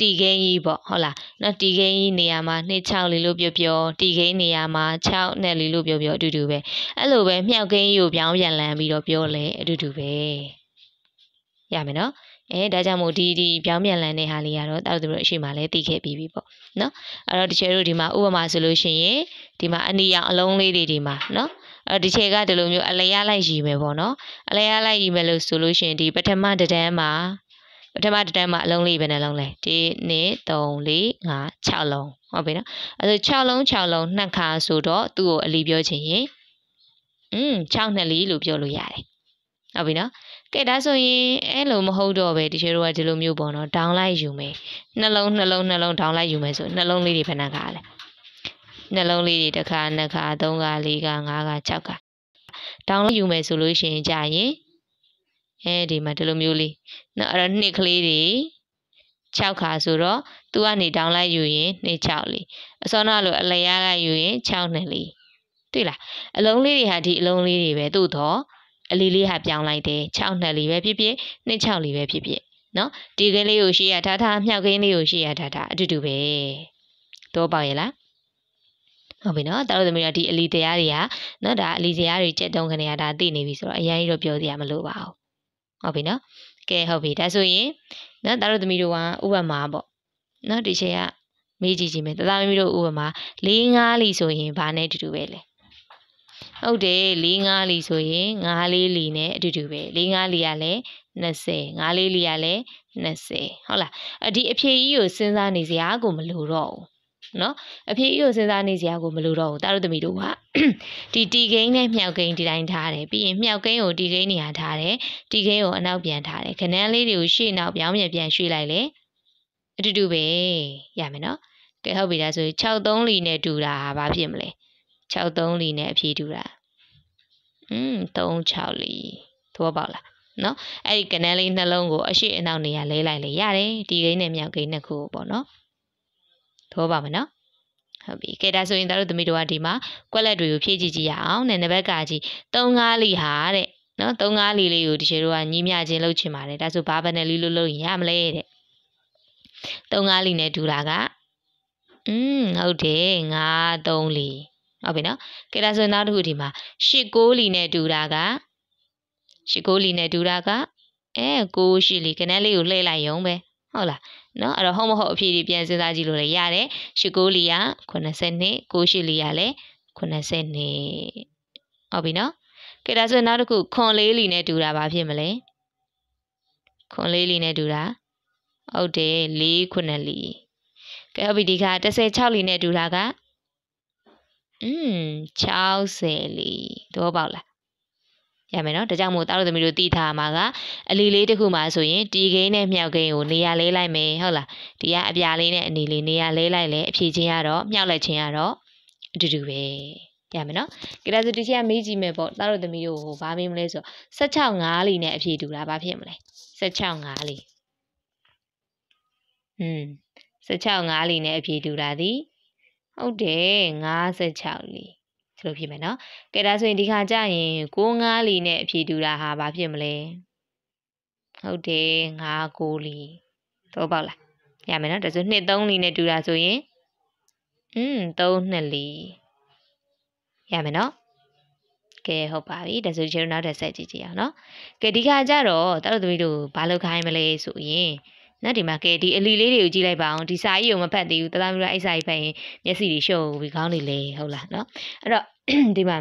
တီခင်းကြီးပေါ့ဟုတ်လားနော်တီခင်းကြီးနေရာမှာ26လေးလို့ပြောပြောတီခင်းနေရာမှာ6နဲ့လေးလို့ပြောပြောအတူတူပဲအဲ့လိုပဲမြောက်ခင်းကြီးကိုပြောင်းပြန်လန်ပြီးတော့ပြောလဲအတူတူပဲရမယ်နော် အဲဒါကြောင့်မို့ဒီဒီပြောင်းပြန်လန်းတဲ့ဟာလေးကတော့တောက်သူတို့အရှိမလဲသိခဲ့ပြီးပြီပေါ့နော်အဲ့တော့တချို့တို့ဒီမှာဥပမာဆိုလို့ရှိရင်ဒီမှာအနီရောင်အလုံးလေးတွေဒီမှာနော်အဲဒီခြေကဒီလိုမျိုးအလျားလိုက်ယူမယ်ပေါ့နော်အလျားလိုက်ယူမယ်လို့ဆိုလို့ရှိရင်ဒီပထမတစ်တန်းမှာပထမတစ်တန်းမှာအလုံးလေးပဲနှလုံးလဲ1 2 3 4 5 6လုံးဟုတ်ပြီနော်အဲဆို6လုံး6လုံးနှစ်ခါဆိုတော့သူ့ကိုအလီပြောချင်ရင်อืม6နှစ်လီလို့ပြောလို့ရတယ်ဟုတ်ပြီနော် ကဲဒါဆိုရင်အဲ့လိုမဟုတ်တော့ပဲတချို့တို့ကဒီလိုမျိုးပေါ့နော်ဒေါင်းလိုက်ယူမယ်နှလုံးနှလုံးနှလုံးဒေါင်းလိုက်ယူမယ်ဆိုနှလုံးလေးတွေဘယ်နှခါလဲနှလုံးလေးတွေတစ်ခါနှစ်ခါသုံးခါလေးခါငါးခါ၆ခါဒေါင်းလိုက်ယူမယ်ဆိုလို့ရှိရင်ကြာရင်အဲဒီမှာဒီလိုမျိုးလေးနော်အဲ့တော့နှစ်ကလေးတွေ6ခါဆိုတော့သူကနေဒေါင်းလိုက်ယူရင်နှစ်6လေးအစောနာလိုအလျားကယူရင်6နှစ်လေးတွေ့လားအလုံးလေးတွေဟာဒီအလုံးလေးတွေပဲသို့တော့ အလီလေးဟာပြောင်းလိုက်တယ်6နှစ်လေးပဲဖြစ်ဖြစ်နှစ်6လေးပဲဖြစ်ဖြစ်နော်ဒီကလေးကိုရှေ့ရထားထားမြောက်ကင်းလေးကိုရှေ့ရထားထားအတူတူပဲတော့ပေါက်ရလားဟုတ်ပြီနော်တာတို့သမီးတို့ဒီအလီတရားတွေကနော်ဒါအလီတရားတွေကြက်တုံးကနေရဒါသိနေပြီဆိုတော့အရင်ကြီးတော့ပြောစရာမလိုပါဘူးဟုတ်ပြီနော်ကဲဟုတ်ပြီဒါဆိုရင်နော်တာတို့သမီးတို့ကဥပမာပေါ့နော်ဒီချိန်ကမေးကြည့်ကြည့်မယ်တသားသမီးတို့ဥပမာ၄၅လီဆိုရင်ဘာနဲ့အတူတူပဲလဲ ဟုတ်တယ်၄၅လီဆိုရင်၅လေးလီနဲ့အတူတူပဲ၄၅လီကလည်း20 5လေးလီကလည်း20ဟုတ်လားအဒီအဖြေကြီးကိုစဉ်းစားနေစရာကိုမလိုတော့ဘူးနော်အဖေကြီးကိုစဉ်းစားနေစရာကိုမလိုတော့ဘူးတာတို့သမီးတို့ကဒီတီကိန်းနဲ့မြောက်ကိန်းဒီတိုင်းထားတယ်ပြီးရင်မြောက်ကိန်းကိုတီကိန်းနေရာထားတယ်တီကိန်းကိုအနောက်ပြန်ထားတယ်ခဏန်းလေးတွေကိုရှေ့နောက်ပြောင်းပြန်ပြန်ရွှေ့လိုက်လေအတူတူပဲရမယ်နော်ကဲဟုတ်ပြီဒါဆိုရင်63လီနဲ့တူတာဘာဖြစ်မလဲ 63လီနဲ့အဖြေတူတာอืม36လီသဘောပေါက်လားနော်အဲ့ဒီကနန်းလေးနှလုံးကိုအရှိအနောက်နေရာလဲလိုက်လေရတယ်ဒီကိန်းနဲ့မြောက်ကိန်းနှစ်ခုပေါ့နော်သဘောပေါက်မယ်နော်ဟုတ်ပြီကဲဒါဆိုရင်တို့သမီးတို့ကဒီမှာကွက်လက်တွေကိုဖြည့်ကြည့်ကြည့်ရအောင်နဲ့နံပါတ်ကကြီး35လီဟာတဲ့နော်35လီလေးကိုဒီချေတို့ကညီးမြချင်းလုပ်ချင်ပါတယ်ဒါဆိုဘာဘယ်နဲ့လီလို့လုပ်ရင်ရမလဲတဲ့35လီနဲ့ဒူတာကอืมဟုတ်တယ်9 3လီ ဟုတ်ပြီနော်ကဲဒါဆိုနောက်တစ်ခုဒီမှာ8 9လီနဲ့ဒူတာက8 9လီနဲ့ဒူတာကအဲ9 8လီကနန်းလေးကိုလှည့်လိုက်ရုံပဲဟုတ်လားနော်အဲ့တော့ဟုတ်မဟုတ်အဖြေတွေပြန်စဉ်းစားကြည့်လို့လည်းရတယ်ရှစ်ကိုလီက80နှစ်ကိုရှိလီကလည်း80နှစ်ဟုတ်ပြီနော်ကဲဒါဆိုနောက်တစ်ခုခွန်လေးလီနဲ့တူတာဘာဖြစ်မလဲခွန်လေးလီနဲ့တူတာဟုတ်တယ်၄ခုနှစ်လီကဲဟုတ်ပြီဒီက16လီနဲ့တူတာက อืม60လီတော့ပေါက်လားရမယ်နော်ဒါကြောင့်မို့တားတို့သမီးတို့တီးထားမှာကအလီလေးတစ်ခုမှာဆိုရင်တီကိန်းနဲ့မြောက်ကိန်းကိုနေရာလေးလိုက်မယ်ဟုတ်လားဒီကအပြာလေးနဲ့အနေလေးနေရာလေးလိုက်လေအဖြေချင်းကတော့မြောက်လိုက်ချင်းကတော့အတူတူပဲရမယ်နော်ကဲဒါဆိုဒီချက်မေးကြည့်မယ်ပေါ့တားတို့သမီးတို့ဟိုဘာမေးမလဲဆို16 5လီနဲ့အဖြေတူတာဘာဖြစ်မလဲ16 5လီอืม16 5လီနဲ့အဖြေတူတာဒီ ဟုတ်တယ်56လီဆိုလို့ဖြစ်မယ်နော်ကဲဒါဆိုရင်ဒီခါကျရင်6-5လီနဲ့အဖြေတူတာဟာဘာဖြစ်မလဲဟုတ်တယ်5-6လီတော့ပေါ့လားရမယ်နော်ဒါဆို2-3လီနဲ့တူတာဆိုရင်อืม3-2လီရမယ်နော်ကဲဟုတ်ပါပြီဒါဆိုကျွန်တော်နောက်တစ်ဆက်ကြည့်ကြည့်အောင်နော်ကဲဒီခါကျတော့တတော်သမီးတို့ဘာလုပ်ခိုင်းမလဲဆိုရင် ။နတ်ဒီမှာကဲဒီအလီလေးတွေကိုကြည့်လိုက်ပါအောင်ဒီစာကြီးကိုမဖတ်သေးဘူးတသားမျိုးကအဲ့စာကြီးဖတ်ရင်မျက်စိတွေရှုပ်ပြီးခေါင်းတွေလဲဟုတ်လားနော်။အဲ့တော့ဒီမှာ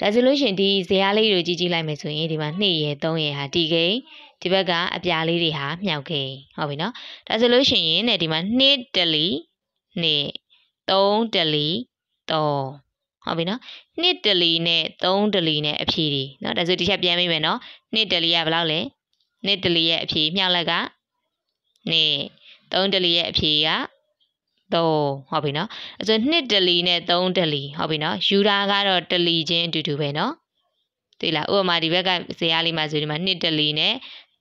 ဒါဆိုလို့ရှင်ဒီဇေယျလေးတွေကိုကြည့်ကြည့်လိုက်မယ်ဆိုရင်ဒီမှာ2ရယ်3ရယ်ဟာဒီကိန်းဒီဘက်ကအပြာလေးတွေဟာမြောက်ကိန်းဟုတ်ပြီနော်ဒါဆိုလို့ရှင်ရင်ねဒီမှာ2တလီ2 3တလီ3ဟုတ်ပြီနော်2တလီနဲ့3တလီနဲ့အဖြေတွေနော်ဒါဆိုဒီချက်ပြန်မိမယ်နော်2တလီကဘယ်လောက်လဲ 2တလီရဲ့အဖြေမြောက်လက်က2 3တလီရဲ့အဖြေက3ဟုတ်ပြီနော်အဲဆို2တလီနဲ့3တလီဟုတ်ပြီနော်ယူတာကတော့တလီချင်းအတူတူပဲနော်သိလားဥပမာဒီဘက်ကဇေယျလေးမှာဆိုဒီမှာ2တလီနဲ့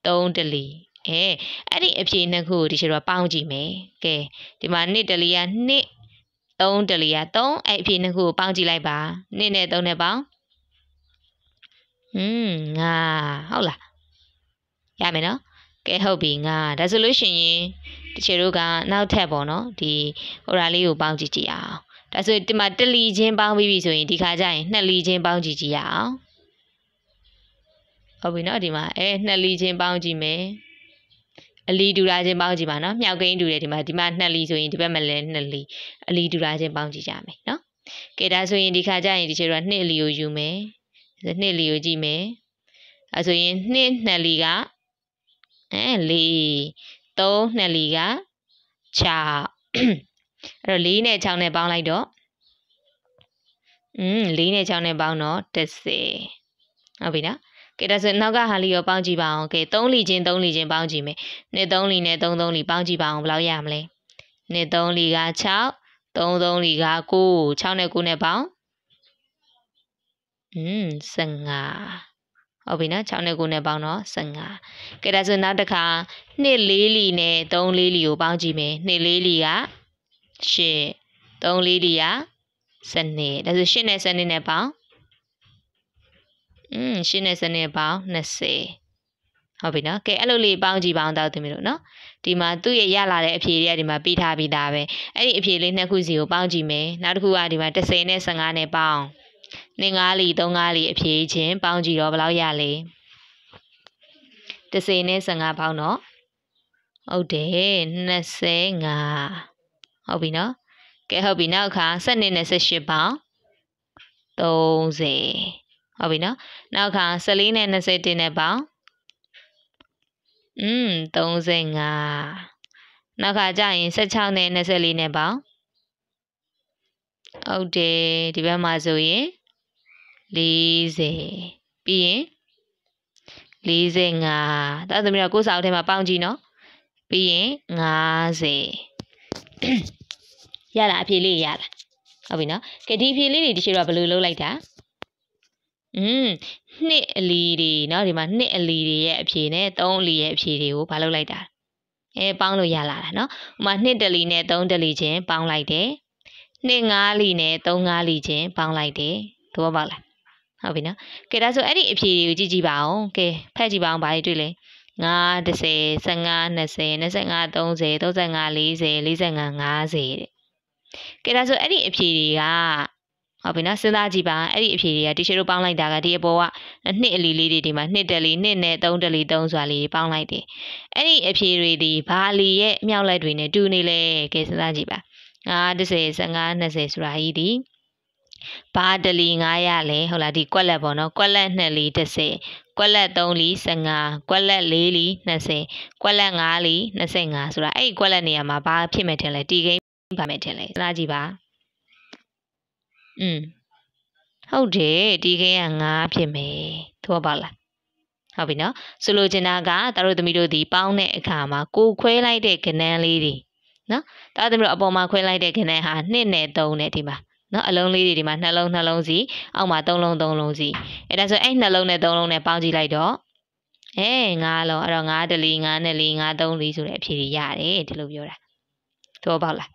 3တလီအဲအဲ့ဒီအဖြေနှစ်ခုကိုဒီချေတော့ပေါင်းကြည့်မယ်ကဲဒီမှာ2တလီက2 3တလီက3အဲ့အဖြေနှစ်ခုကိုပေါင်းကြည့်လိုက်ပါ2နဲ့3နဲ့ပေါင်းอืมငါဟုတ်လား ရမယ်နော်ကဲဟုတ်ပြီငါဒါဆိုလို့ရှိရင်တချို့တို့ကနောက်ထပ်ပေါ့နော်ဒီဟိုရာလေးကိုပေါင်းကြည့်ကြည့်အောင်ဒါဆိုဒီမှာတလီချင်းပေါင်းပြီးပြီဆိုရင်ဒီခါကျရင်နှစ်လီချင်းပေါင်းကြည့်ကြည့်ရအောင်ဟုတ်ပြီနော်ဒီမှာအဲနှစ်လီချင်းပေါင်းကြည့်မယ်အလီဒူရာချင်းပေါင်းကြည့်ပါနော်မြောက်ကိန်းဒူတယ်ဒီမှာဒီမှာနှစ်လီဆိုရင်ဒီဘက်မှာလည်းနှစ်လီအလီဒူရာချင်းပေါင်းကြည့်ကြမယ်နော်ကဲဒါဆိုရင်ဒီခါကျရင်ဒီချေတော့2လီကိုယူမယ်2လီကိုကြည့်မယ်အဲဆိုရင်2နှစ်လီက အဲ4 3နှစ်လီက6အဲ့တော့4နဲ့6နဲ့ပေါင်းလိုက်တော့อืม4နဲ့6နဲ့ပေါင်းတော့30ဟုတ်ပြီနော်ကဲဒါဆိုနောက်ကဟာလေးရောပေါင်းကြည့်ပါအောင်ကဲ3လီချင်း3လီချင်းပေါင်းကြည့်မယ်နှစ်3လီနဲ့3 3လီပေါင်းကြည့်ပါအောင်ဘယ်လောက်ရမလဲနှစ်3လီက6 3 3လီက9 6နဲ့9နဲ့ပေါင်းอืม15 ဟုတ်ပြီနော်6နဲ့9နဲ့ပေါင်းတော့15ကဲဒါဆိုနောက်တစ်ခါ2 4လီနဲ့3 4လီကိုပေါင်းကြည့်မယ်2 4လီက8 3 4လီက12ဒါဆို8နဲ့12နဲ့ပေါင်းอืม8နဲ့7နဲ့ပေါင်း20ဟုတ်ပြီနော်ကဲအဲ့လိုလေးပေါင်းကြည့်ပါအောင်တောက်သမီးတို့နော်ဒီမှာသူ့ရဲ့ရလာတဲ့အဖြေတွေကဒီမှာပြီးထားပြီးသားပဲအဲ့ဒီအဖြေလေးနှစ်ခုစီကိုပေါင်းကြည့်မယ်နောက်တစ်ခုကဒီမှာ30နဲ့15နဲ့ပေါင်း နေ9လီ3 5လီအဖြေချင်းပေါင်းကြည့်တော့ဘယ်လောက်ရလဲ30နဲ့15ပေါင်းတော့ဟုတ်တယ်25ဟုတ်ပြီနော်ကဲဟုတ်ပြီနောက်အခါ7နဲ့18ပေါင်း30ဟုတ်ပြီနော်နောက်ခါ14နဲ့21နဲ့ပေါင်းอืม35နောက်ခါကျရင်16နဲ့24နဲ့ပေါင်းဟုတ်တယ်ဒီဘက်မှာဆိုရင် 40ပြီးရင်45ဒါသမီးတော့ကိုယ်စာအုပ်ထဲမှာပေါင်းကြည့်နော်ပြီးရင်50ရလားအဖြေလေးရလားဟုတ်ပြီနော်ကဲဒီအဖြေလေးတွေဒီရှိတော့ဘယ်လိုလုပ်လိုက်တာอืมနှစ်အလီတွေเนาะဒီမှာနှစ်အလီတွေရဲ့အဖြေနဲ့သုံးအလီရဲ့အဖြေတွေကိုဘာလုပ်လိုက်တာအဲပေါင်းလို့ရလာတာเนาะဥမာနှစ်တလီနဲ့သုံးတလီချင်းပေါင်းလိုက်တယ်နှစ်ငါးလီနဲ့သုံးငါးလီချင်းပေါင်းလိုက်တယ်သဘောပေါက်လား ဟုတ်ပြီနော်ကဲဒါဆိုအဲ့ဒီအဖြေတွေကိုကြည့်ကြည့်ပါအောင်ကဲဖတ်ကြည့်ပါအောင်ဘာတွေတွေ့လဲ9 10 15 20 25 30 35 40 45 50တဲ့ကဲဒါဆိုအဲ့ဒီအဖြေတွေကဟုတ်ပြီနော်စဉ်းစားကြည့်ပါအဲ့ဒီအဖြေတွေကတီရှယ်တို့ပေါင်းလိုက်တာကဒီအပေါ်ကနှစ်အလီလေးတွေဒီမှာနှစ်တလီနှစ်နဲ့သုံးတလီသုံးစွာလေးပေါင်းလိုက်တယ်အဲ့ဒီအဖြေတွေဒီဘာလီရဲ့မြောက်လက်တွေနဲ့တူနေလဲကဲစဉ်းစားကြည့်ပါ9 10 15 20ဆိုတာကြီးဒီ ဘာတလီ900လဲဟုတ်လားဒီကွက်လက်ပေါ့နော်ကွက်လက်2လီ30ကွက်လက်3လီ15ကွက်လက်4လီ20ကွက်လက်5လီ25ဆိုတာအဲ့ဒီကွက်လက်နေရာမှာဘာဖြစ်မယ်ထင်လဲတီကိန်းပါမယ်ထင်လဲစဉ်းစားကြည့်ပါอืมဟုတ်တယ်ဒီခင်းကငါးဖြစ်မယ်သဘောပေါက်လားဟုတ်ပြီနော်ဆိုလိုချင်တာကတတို့သမီးတို့ဒီပေါင်းတဲ့အခါမှာကိုခွဲလိုက်တဲ့ကဏ္ဍလေးတွေနော်တတို့သမီးတို့အပေါ်မှာခွဲလိုက်တဲ့ကဏ္ဍဟာ2နဲ့3နဲ့ဒီမှာ နော်အလုံးလေးတွေဒီမှာနှလုံးနှလုံးစီအောက်မှာ3လုံး3လုံးစီအဲဒါဆိုအဲ့နှလုံးနဲ့3လုံးနဲ့ပေါင်းကြည့်လိုက်တော့အဲ9လုံးအဲ့တော့9တလီ9နဲ့လီ9 3လီဆိုတဲ့အဖြေတွေရတယ်ဒီလိုပြောတာသဘောပေါက်လား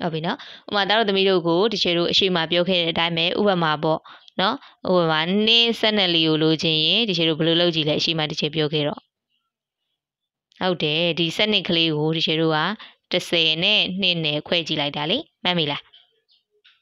ဟုတ်ပြီနော်ဥပမာသားတို့သမီးတို့ကိုတချေတို့အရှိမပြောခဲ့တဲ့အတိုင်းပဲဥပမာပေါ့နော်ဥပမာနေဆက်နယ်လီကိုလိုချင်ရင်တချေတို့ဘယ်လိုလုပ်ကြည့်လဲအရှိမတချေပြောခဲ့တော့ဟုတ်တယ်ဒီစနစ်ကလေးကိုတချေတို့က30နဲ့2နဲ့ခွဲကြည့်လိုက်တာလေမှတ်မိလား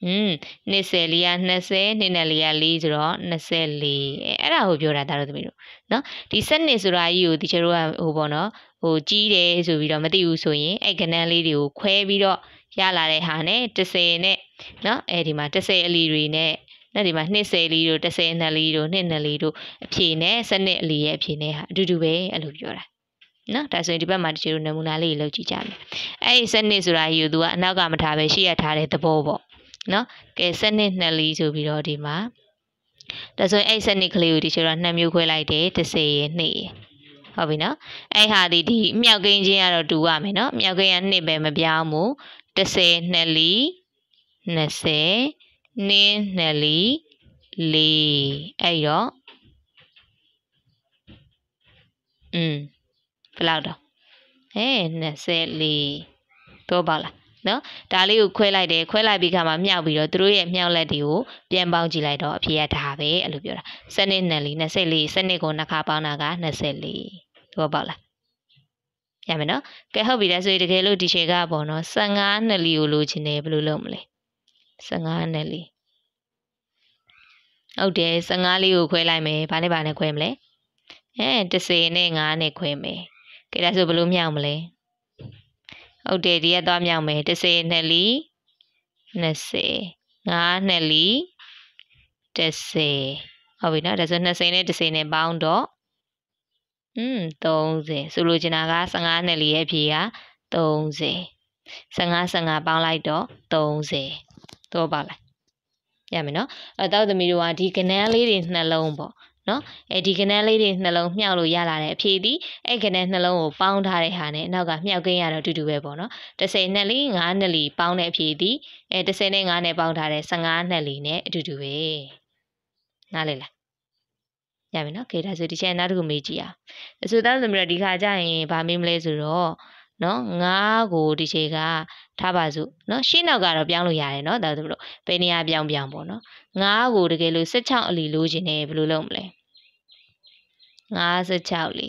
อืม20လီက20နှစ်နဲ့လီက4ဆိုတော့24အဲအဲ့ဒါကိုပြောတာဒါတို့သမီးတို့เนาะဒီစနစ်ဆိုတာကြီးကိုဒီချေတို့ကဟိုပေါ့နော်ဟိုကြီးတယ်ဆိုပြီးတော့မသိဘူးဆိုရင်အဲ့ကဏ္ဍလေးတွေကိုခွဲပြီးတော့ရလာတဲ့ဟာနဲ့30နဲ့เนาะအဲဒီမှာ30အလီတွေနဲ့နဲ့ဒီမှာ20လီတို့30နှစ်လီတို့2နှစ်လီတို့အဖြေနဲ့စနစ်အလီရဲ့အဖြေနဲ့ဟာအတူတူပဲအဲ့လိုပြောတာနော်ဒါဆိုရင်ဒီဘက်မှာတချို့နမူနာလေးလောက်ကြည့်ကြမယ်အဲ့ဒီစနစ်ဆိုတာယူသူကအနောက်ကမထားပဲရှေ့ရထားတဲ့သဘောပေါ့ နော်ကဲစနစ်နှစ်လီဆိုပြီးတော့ဒီမှာဒါဆိုရင်အဲ့စနစ်ကလေးကိုဒီချို့တော့နှစ်မျိုးခွဲလိုက်တယ်30ရ2ရဟုတ်ပြီနော်အဲ့ဟာဒီဒီမြောက်ကိန်းချင်းကတော့တူရမယ်နော်မြောက်ကိန်းက2ပဲမပြောင်းဘူး30နှစ်လီ20နင်းနှစ်လီ4အဲ့တော့อืมဘယ်လောက်တော့အဲ24တော့ပါလား နော်ဒါလေးကိုခွဲလိုက်တယ်ခွဲလိုက်ပြီးခါမှမြောက်ပြီးတော့သူတို့ရဲ့မြောက်လက်တွေကိုပြန်ပေါင်းကြည့်လိုက်တော့အဖြေရဒါပဲအဲ့လိုပြောတာစနစ်နဲ့လီ24စနစ်ကိုနှစ်ခါပေါင်းတာက24တော့ပါလားရမယ်နော်ကဲဟုတ်ပြီဒါဆိုရင်တကယ်လို့ဒီရှေကပေါ့နော်15နှစ်လီကိုလိုချင်တယ်ဘယ်လိုလုပ်မလဲ15နှစ်လီဟုတ်တယ်15လေးကိုခွဲလိုက်မယ်ဘာနဲ့ဘာနဲ့ခွဲမလဲအဲ30နဲ့9နဲ့ခွဲမယ်ကဲဒါဆိုဘယ်လိုမြောက်မလဲ ဟုတ်တယ်ဒီကသွားမြောက်မယ်30နှစ်လီ20 5နှစ်လီ10ဟုတ်ပြီနော်ဒါဆို20နဲ့10နဲ့ပေါင်းတော့อืม30ဆိုလိုချင်တာက15နှစ်လီရဲ့အဖြေက30 15 15ပေါင်းလိုက်တော့30တော့ပါလားရမယ်နော်အဲတောက်သမီးတို့ကဒီကနန်းလေးတွေနှလုံးပေါ့ နော်အဲဒီကနန်းလေးတွေနှလုံးမြှောက်လို့ရလာတဲ့အဖြေဒီအဲကနန်းနှလုံးကိုပေါင်းထားတဲ့ဟာနဲ့အနောက်ကမြှောက်ကိန်းရတော့အတူတူပဲပေါ့နော်30နှစ်လီ9နှစ်လီပေါင်းတဲ့အဖြေဒီအဲ30နဲ့9နဲ့ပေါင်းထားတဲ့15နှစ်လီနဲ့အတူတူပဲနားလေလားရပြီနော်ခေဒါဆိုဒီချက်နောက်တစ်ခုမေးကြည့်အောင်အဆိုသားသမီးတို့ဒီခါကျရင်ဗာမေးမလဲဆိုတော့နော်ငါးကိုဒီချေက ထားပါစို့နော်ရှင်းနောက်ကတော့ပြောင်းလို့ရတယ်နော်ဒါဆိုလို့ဘယ်နေရာပြောင်းပြောင်းပေါ့နော်ငါးကိုတကယ်လို့16အလီလိုချင်တယ်ဘယ်လိုလုပ်မလဲ56လီ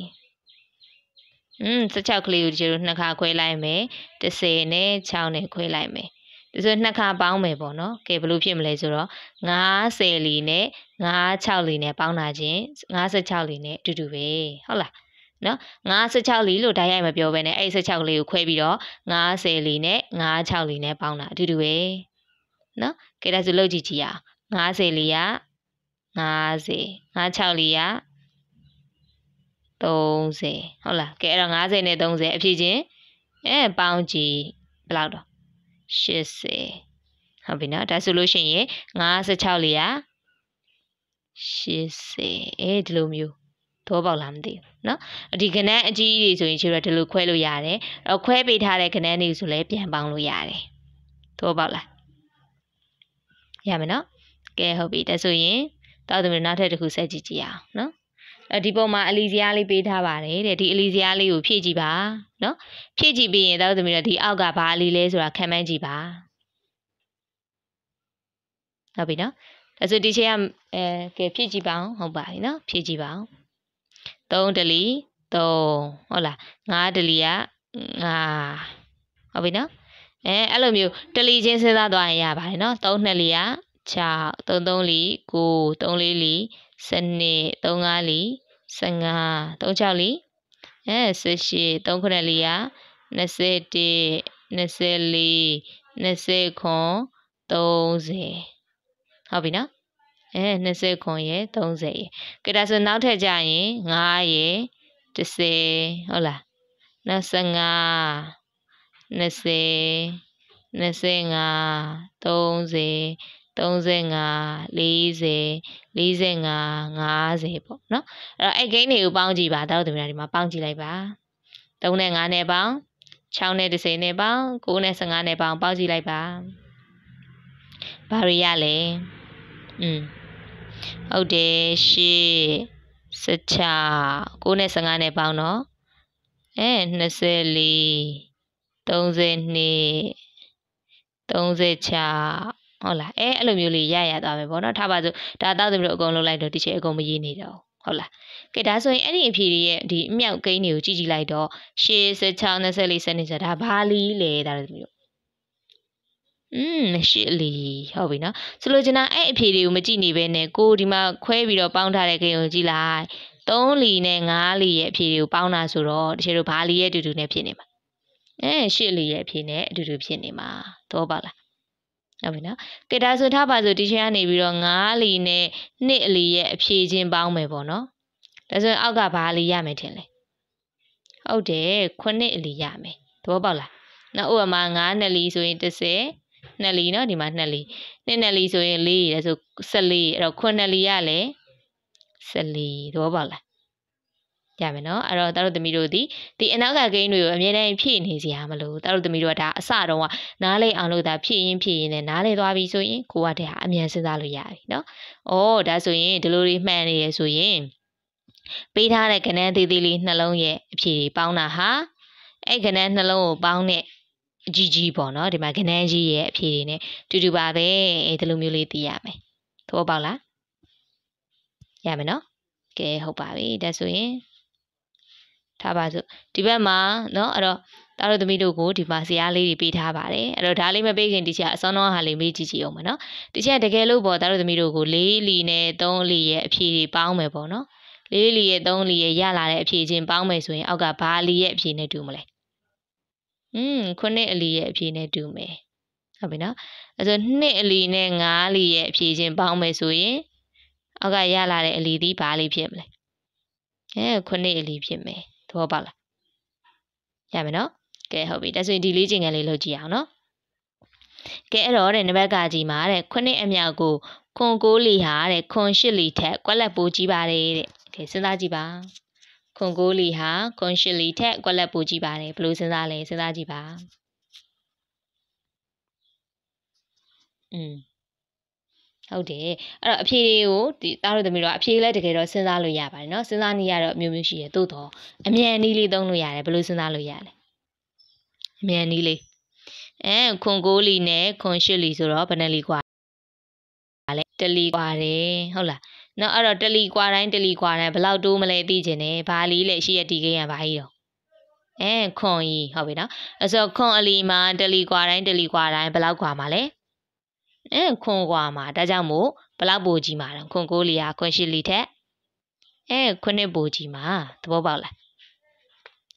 อืม16ကလေးကိုဒီလိုနှစ်ခါခွဲလိုက်မယ်30နဲ့6နဲ့ခွဲလိုက်မယ်ဒါဆိုနှစ်ခါပေါင်းမယ်ပေါ့နော်ကဲဘယ်လိုဖြစ်မလဲဆိုတော့90လီနဲ့96လီနဲ့ပေါင်းတာချင်း56လီနဲ့အတူတူပဲဟုတ်လား နော်96လီလို့ဓာတ်ရိုက်မပြောဘဲနဲ့အဲ့16လေးကိုခွဲပြီးတော့90လီနဲ့96လီနဲ့ပေါင်းတာအတူတူပဲနော်ကဲဒါဆိုလုပ်ကြည့်ကြည့်အောင်90လီက90 96လီက30ဟုတ်လားကဲအဲ့တော့90နဲ့30အဖြစ်ချင်းအဲပေါင်းကြည့်ဘယ်လောက်တော့80ဟုတ်ပြီနော်ဒါဆိုလို့ရှိရင်56လီက80အဲဒီလိုမျိုး သဘောပေါက်လားမသိဘူးเนาะဒီကဏ္ဍအကြီးတွေဆိုရင်ကျတော့ဒီလိုခွဲလို့ရတယ်အဲ့ခွဲပေးထားတဲ့ကဏ္ဍတွေဆိုလည်းပြန်ပေါင်းလို့ရတယ်သဘောပေါက်လားရမယ်နော်ကဲဟုတ်ပြီဒါဆိုရင်တောက်သမီးနောက်ထပ်တစ်ခုဆက်ကြည့်ကြည့်အောင်နော်အဲဒီပုံမှာအလီစရာလေးပေးထားပါတယ်တဲ့ဒီအလီစရာလေးကိုဖြည့်ကြည့်ပါနော်ဖြည့်ကြည့်ပြီးရင်တောက်သမီးတို့ဒီအောက်ကဘာအလီလဲဆိုတာခံမှန်းကြည့်ပါဟုတ်ပြီနော်ဒါဆိုဒီချိန်ကအဲကဲဖြည့်ကြည့်ပါအောင်ဟုတ်ပါပြီနော်ဖြည့်ကြည့်ပါအောင် 3ဒလီ3ဟုတ်လား5ဒလီက5ဟုတ်ပြီနော်အဲအဲ့လိုမျိုးဒလီချင်းစဉ်းစားသွားရင်ရပါတယ်နော်3နှစ်လီက6 3 3လီ9 3 4လီ12 3 5လီ15 3 6လီအဲ18 3 9လီက21 24 29 30ဟုတ်ပြီနော် အဲ20ခွန်ရယ်30ရယ်ကဲဒါဆိုနောက်ထပ်ကြရင်9ရယ်10ဟုတ်လား25 20 25 30 35 40 45 50ပေါ့နော်အဲ့တော့အဲ့ဂိမ်းတွေကိုပေါင်းကြည့်ပါတောက်သူများဒီမှာပေါင်းကြည့်လိုက်ပါ3နဲ့5နဲ့ပေါင်း6နဲ့10နဲ့ပေါင်း9နဲ့15နဲ့ပေါင်းပေါင်းကြည့်လိုက်ပါဘာတွေရလဲอืม ဟုတ်တယ်ရှေ့16 9နဲ့15နဲ့ပေါင်းတော့အဲ24 32 36ဟုတ်လားအဲအဲ့လိုမျိုးလေးရရသွားမယ်ပေါ့နော်ထားပါစို့ဒါတောက်သမီးတို့အကုန်လုံးလိုက်တော့ဒီချိန်အကုန်မရေးနေတော့ဟုတ်လားကဲဒါဆိုရင်အဲ့ဒီအဖြေတွေရဲ့ဒီအမြောက်ကိန်းတွေကိုကြည့်ကြည့်လိုက်တော့ရှေ့16 24 7နေတာဘာလီလဲဒါတို့သမီးတို့ อืมရှစ်လီဟုတ်ပြီနော်ဆိုလိုချင်တာအဲ့အဖြေတွေကိုမကြည့်နေဘဲနဲ့ကိုဒီမှာခွဲပြီးတော့ပေါင်းထားတဲ့ကိန်းကိုကြည့်လိုက်3လီနဲ့5လီရဲ့အဖြေတွေကိုပေါင်းတာဆိုတော့တချို့တို့ဘာလီရဲ့အတူတူနဲ့ဖြစ်နေမှာအဲရှစ်လီရဲ့အဖြေနဲ့အတူတူဖြစ်နေမှာသဘောပေါက်လားဟုတ်ပြီနော်ကဲဒါဆိုထားပါဆိုဒီချိန်ကနေပြီးတော့9လီနဲ့2အလီရဲ့အဖြေချင်းပေါင်းမယ်ပေါ့နော်ဒါဆိုအောက်ကဘာလီရမယ်ထင်လဲဟုတ်တယ်9အလီရမယ်သဘောပေါက်လားနောက်ဥပမာ9နှစ်လီဆိုရင်30 နှစ်လီနော်ဒီမှာနှစ်လီနှစ်နှစ်လီဆိုရင်၄ရယ်ဆို14အဲ့တော့ခုနှစ်လီရလဲ14သဘောပေါက်လားရမယ်နော်အဲ့တော့တတို့သမီးတို့ဒီဒီအနောက်ကဂိမ်းတွေကိုအမြဲတမ်းဖြည့်နေစရာမလိုတတို့သမီးတို့ကဒါအစတုန်းကနားလေအောင်လို့ဒါဖြည့်ရင်ဖြည့်ရင်လည်းနားလေသွားပြီဆိုရင်ကိုကတည်းကအမြန်စဉ်းစားလို့ရပြီနော်။အော်ဒါဆိုရင်ဒီလိုတွေမှန်နေရဆိုရင်ပေးထားတဲ့ကဏ္ဍသေးသေးလေးနှလုံးရဲ့အဖြေပေါင်းတာဟာအဲ့ကဏ္ဍနှလုံးကိုပေါင်းတဲ့ အကြီးကြီးပေါ့နော်ဒီမှာကနန်းကြီးရဲ့အဖြေတွေနဲ့တူတူပါပဲအဲဒီလိုမျိုးလေးသိရမယ်သဘောပေါက်လားရမယ်နော်ကဲဟုတ်ပါပြီဒါဆိုရင်ထားပါစို့ဒီဘက်မှာเนาะအဲ့တော့တားတို့သမီးတို့ကိုဒီမှာဇာတ်လေးတွေပေးထားပါတယ်အဲ့တော့ဒါလေးမပေးခင်ဒီချက်အစောနှောဟာလေးမေးကြည့်ကြည့်အောင်မနော်ဒီချက်တကယ်လို့ပေါ့တားတို့သမီးတို့ကို၄လီနဲ့၃လီရဲ့အဖြေတွေပေါင်းမယ်ပေါ့နော်၄လီရဲ့၃လီရဲ့ရလာတဲ့အဖြေချင်းပေါင်းမယ်ဆိုရင်အောက်ကဘာလီရဲ့အဖြေနဲ့တူမလဲ อืมခုနှစ်အလီရဲ့အဖြေနဲ့တူမယ်ဟဟုတ်ပြီနော်အဲဆို2အလီနဲ့5လီရဲ့အဖြေချင်းပေါင်းမယ်ဆိုရင်အောက်ကရလာတဲ့အလီဒီဘာလီဖြစ်မလဲအဲ9အလီဖြစ်မယ်သဘောပေါက်လားရမယ်နော်ကဲဟုတ်ပြီဒါဆိုရင်ဒီလေးချိန်ကလေးလုပ်ကြည့်အောင်နော်ကဲအဲ့တော့တဲ့နံပါတ်ကကြီးမှာတဲ့9အမြောက်ကိုခွန်9လီဟာတဲ့ခွန်8လီထက်ကွက်လက်ပိုးကြီးပါတယ်တဲ့ကဲစဉ်းစားကြည့်ပါ ခွန်9လီဟာခွန်8လီထက်ကွက်လက်ပိုးကြီးပါတယ်ဘယ်လိုစဉ်းစားလဲစဉ်းစားကြည့်ပါอืมဟုတ်တယ်အဲ့တော့အဖြေတွေကိုဒီသားတို့သမီးတို့အဖြေလည်းတကယ်တော့စဉ်းစားလို့ရပါတယ်เนาะစဉ်းစားနေရတော့အမျိုးမျိုးရှိရသို့တော့အမြန်နည်းလေးသုံးလို့ရတယ်ဘယ်လိုစဉ်းစားလို့ရလဲအမြန်နည်းလေးအဲခွန်ကိုလီနဲ့ခွန်ရှစ်လီဆိုတော့ဘယ်နှလီกว่าလဲတလီกว่าတယ်ဟုတ်လား နော်အဲ့တော့တလီကွာတိုင်းတလီကွာတိုင်းဘလောက်တိုးမလဲသိချင်တယ်ဘာလီလည်းရှိရတီကိရဘာကြီးတော့အဲခွန်ကြီးဟုတ်ပြီနော်အဲ့ဆိုခွန်အလီမှာတလီကွာတိုင်းတလီကွာတိုင်းဘလောက်ကွာမှာလဲအဲခွန်ကွာမှာဒါကြောင့်မို့ဘလောက်ပူကြီးမှာတော့ခွန်ကိုလီယာခွန်ရှိလီထက်အဲခွနှစ်ပူကြီးမှာသဘောပေါက်လား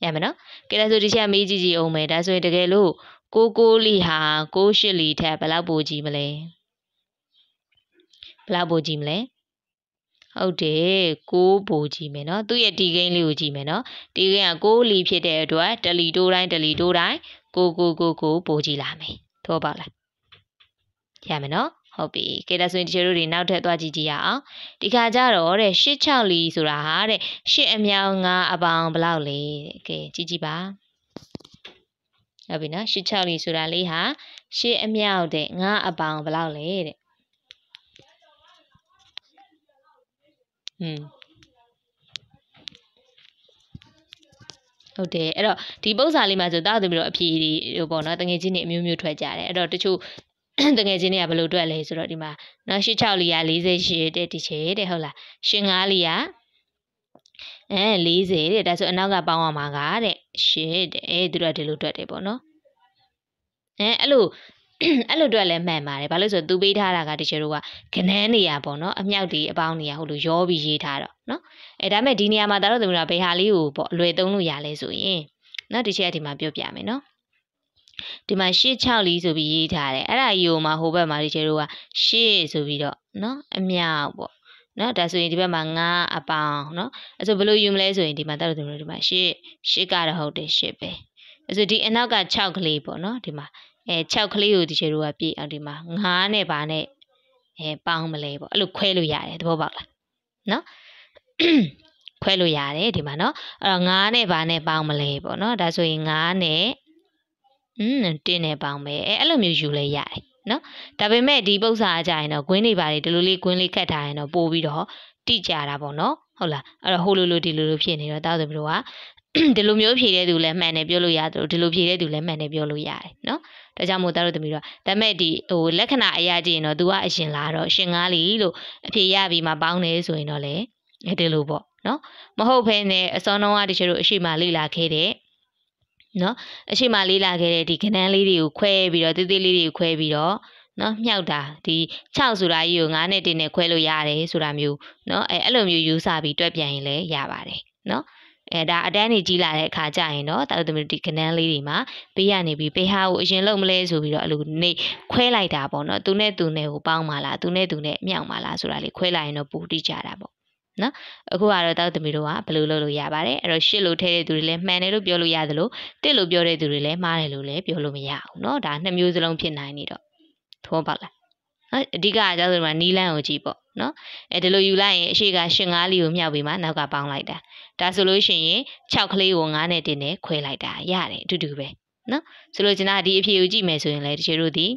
ရမယ်နော်ကဲဒါဆိုဒီချက်မေးကြည့်ကြည့်အောင်မယ်ဒါဆိုရင်တကယ်လို့ကိုကိုလီဟာကိုရှိလီထက်ဘလောက်ပူကြီးမလဲဘလောက်ပူကြီးမလဲ ဟုတ်တယ်ကိုးပိုကြည့်မယ်နော်သူ့ရဲ့တီကိန်းလေးကိုကြည့်မယ်နော်တီကိန်းကကိုးလီဖြစ်တဲ့အတွက်တလီတိုးတိုင်းတလီတိုးတိုင်းကိုကိုကိုကိုပိုကြည့်လာမယ်သောပါလားရမယ်နော်ဟုတ်ပြီကဲဒါဆိုရင်ဒီချေတို့တွေနောက်ထပ်သွားကြည့်ကြည့်ရအောင်ဒီခါကျတော့တဲ့86လီဆိုတာဟာတဲ့8အမြောင်9အပေါင်ဘယ်လောက်လဲတဲ့ကဲကြည့်ကြည့်ပါဟုတ်ပြီနော်86လီဆိုတာလေးဟာ8အမြောက်တဲ့9အပေါင်ဘယ်လောက်လဲတဲ့ อืมဟုတ်တယ်အဲ့တော့ဒီပုံစံလေးမှာဆိုတောက်တယ်ပြီးတော့အဖြေတွေဟိုပေါ့နော်တငယ်ချင်းတွေအမျိုးမျိုးထွက်ကြတယ်အဲ့တော့တချို့တငယ်ချင်းတွေကဘယ်လိုတွက်လဲဆိုတော့ဒီမှာနော်86လီယာ48တဲ့ဒီချေတဲ့ဟုတ်လား85လီယာအဲ40တဲ့ဒါဆိုအနောက်ကပေါင်းအောင်မှာကတဲ့8တဲ့အဲသူတို့ကဒီလိုတွက်တယ်ပေါ့နော်အဲအဲ့လို အဲ့လိုအတွက်လည်းမှန်ပါတယ်ဘာလို့ဆိုသူပေးထားတာကတချို့ကကနန်းနေရပေါ့နော်အမြောက်တွေအပေါင်းနေရဟိုလိုရောပြီးရေးထားတော့နော်အဲဒါမဲ့ဒီနေရာမှာဒါတော့သမီးတို့ဘယ်ဟာလေးကိုပေါ့အလွယ်သုံးလို့ရလဲဆိုရင်နော်ဒီချက်ဒီမှာပြောပြမယ်နော်ဒီမှာ86လီဆိုပြီးရေးထားတယ်အဲ့ဒါကြီးကိုမှဟိုဘက်မှာဒီကျတို့က8ဆိုပြီးတော့နော်အမြောက်ပေါ့နော်ဒါဆိုရင်ဒီဘက်မှာ9အပေါင်းနော်အဲ့ဆိုဘယ်လိုယူမလဲဆိုရင်ဒီမှာတောက်တယ်ဒီမှာ8 8ကတော့ဟုတ်တယ်8ပဲအဲ့ဆိုဒီအနောက်က6ကလေးပေါ့နော်ဒီမှာ အဲ6ကလေးကိုဒီချေတို့ကပြည့်အောင်ဒီမှာ9နဲ့ပါနဲ့အဲပေါင်းမလဲပေါ့အဲ့လိုခွဲလို့ရတယ်သဘောပေါက်လားနော်ခွဲလို့ရတယ်ဒီမှာနော်အဲ့တော့9နဲ့ပါနဲ့ပေါင်းမလဲပေါ့နော်ဒါဆိုရင်9နဲ့อืมတင်းနဲ့ပေါင်းမယ်အဲအဲ့လိုမျိုးယူလဲရတယ်နော်ဒါပေမဲ့ဒီပု္ပ္ပစာအကြရင်တော့ဂွင်းတွေပါတယ်ဒီလိုလေးဂွင်းလေးခတ်ထားရင်တော့ပို့ပြီးတော့တိကြတာပေါ့နော်ဟုတ်လားအဲ့တော့ဟိုလိုလိုဒီလိုလိုဖြစ်နေတော့တောက်တယ်ပြီးတော့ ဒီလိုမျိုးဖြေတဲ့သူလည်းမှန်တယ်ပြောလို့ရတယ်ဒီလိုဖြေတဲ့သူလည်းမှန်တယ်ပြောလို့ရတယ်နော်ဒါကြောင့်မို့သားတို့သမီးတို့ဒါမဲ့ဒီဟိုလက္ခဏာအရာကြည့်ရင်တော့ तू ကအရှင်လာတော့ရှင်ကားလီလို့အဖြေရပြီးမှပေါင်းတယ်ဆိုရင်တော့လေဒီလိုပေါ့နော်မဟုတ်ဘဲနဲ့အစောနှောင်းကတချို့တို့အရှိမလေ့လာခဲ့တဲ့နော်အရှိမလေးလာခဲ့တဲ့ဒီခဏန်းလေးတွေကိုခွဲပြီးတော့တေးသေးလေးတွေကိုခွဲပြီးတော့နော်မြှောက်တာဒီ6ဆိုတာကြီးကို9နဲ့1နဲ့ခွဲလို့ရတယ်ဆိုတာမျိုးနော်အဲအဲ့လိုမျိုးယူဆပြီးတွက်ပြန်ရင်လည်းရပါတယ်နော် အဲဒါအတန်းနေကြီးလာတဲ့အခါကျရင်တော့တာသမီးဒီကနန်းလေးတွေမှာဘေးကနေပြီးဘေးဟာကိုအရင်လုံးမလဲဆိုပြီးတော့အလိုနေခွဲလိုက်တာပေါ့နော်သူနဲ့သူနဲ့ကိုပေါင်းပါလားသူနဲ့သူနဲ့မြောက်ပါလားဆိုတာလေးခွဲလိုက်ရင်တော့ပူတိကြတာပေါ့နော်အခုကတော့တောက်သမီးတို့ကဘယ်လိုလုပ်လို့ရပါတယ်အဲ့တော့ရှစ်လို့ထဲတဲ့သူတွေလည်းမှန်တယ်လို့ပြောလို့ရသလိုတစ်လို့ပြောတဲ့သူတွေလည်းမှားတယ်လို့လည်းပြောလို့မရဘူးเนาะဒါနှစ်မျိုးစလုံးဖြစ်နိုင်နေတော့သောပေါက်လား နော်အဓိကအကြောင်းဆိုတော့နီလန်းကိုကြည့်ပေါ့နော်အဲဒီလိုယူလိုက်ရင်အရှိကရှင်၅လီကိုမြောက်ပြီးမှနောက်ကပေါင်းလိုက်တာဒါဆိုလို့ရှိရင်6ကလေးကို9နဲ့တင်နဲ့ခွဲလိုက်တာရတယ်အတူတူပဲနော်ဆိုလို့ကျွန်တော်ဒီအဖြေကိုကြည့်မယ်ဆိုရင်လည်းတချို့တို့ဒီ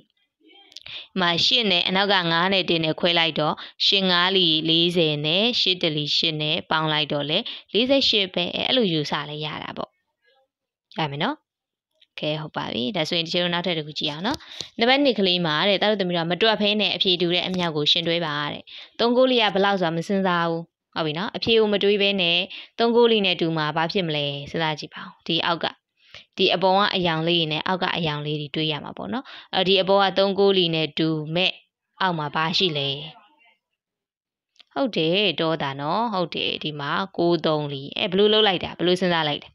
မှာရှစ်နဲ့အနောက်က9နဲ့တင်နဲ့ခွဲလိုက်တော့ရှင်9လီ40နဲ့ရှစ်တလီရှစ်နဲ့ပေါင်းလိုက်တော့လေ48ပဲအဲ့လိုယူဆလဲရတာပေါ့ရမယ်နော် ကဲဟုတ်ပါပြီဒါဆိုရင်ဒီချိန်နောက်ထပ်တစ်ခုကြည့်အောင်နော်နံပါတ်1ကလေးမှာတဲ့တာတို့သမီးတို့မတွက်ဖဲနဲ့အဖြေတူတဲ့အမြောက်ကိုရှင်တွဲပါတဲ့သုံးကိုလေးကဘယ်လောက်ဆိုတာမစင်စားဘူးဟုတ်ပြီနော်အဖြေကိုမတွေးဘဲနဲ့သုံးကိုလေးနဲ့တူမှာဘာဖြစ်မလဲစဉ်းစားကြည့်ပါဦးဒီအောက်ကဒီအပေါ်ကအယောင်လေးနဲ့အောက်ကအယောင်လေးတွေတွေးရမှာပေါ့နော်အဲဒီအပေါ်ကသုံးကိုလေးနဲ့တူမဲ့အောက်မှာဘာရှိလဲဟုတ်တယ်တော့တာနော်ဟုတ်တယ်ဒီမှာ6 3လီအဲဘယ်လိုလုပ်လိုက်တာဘယ်လိုစဉ်းစားလိုက်လဲ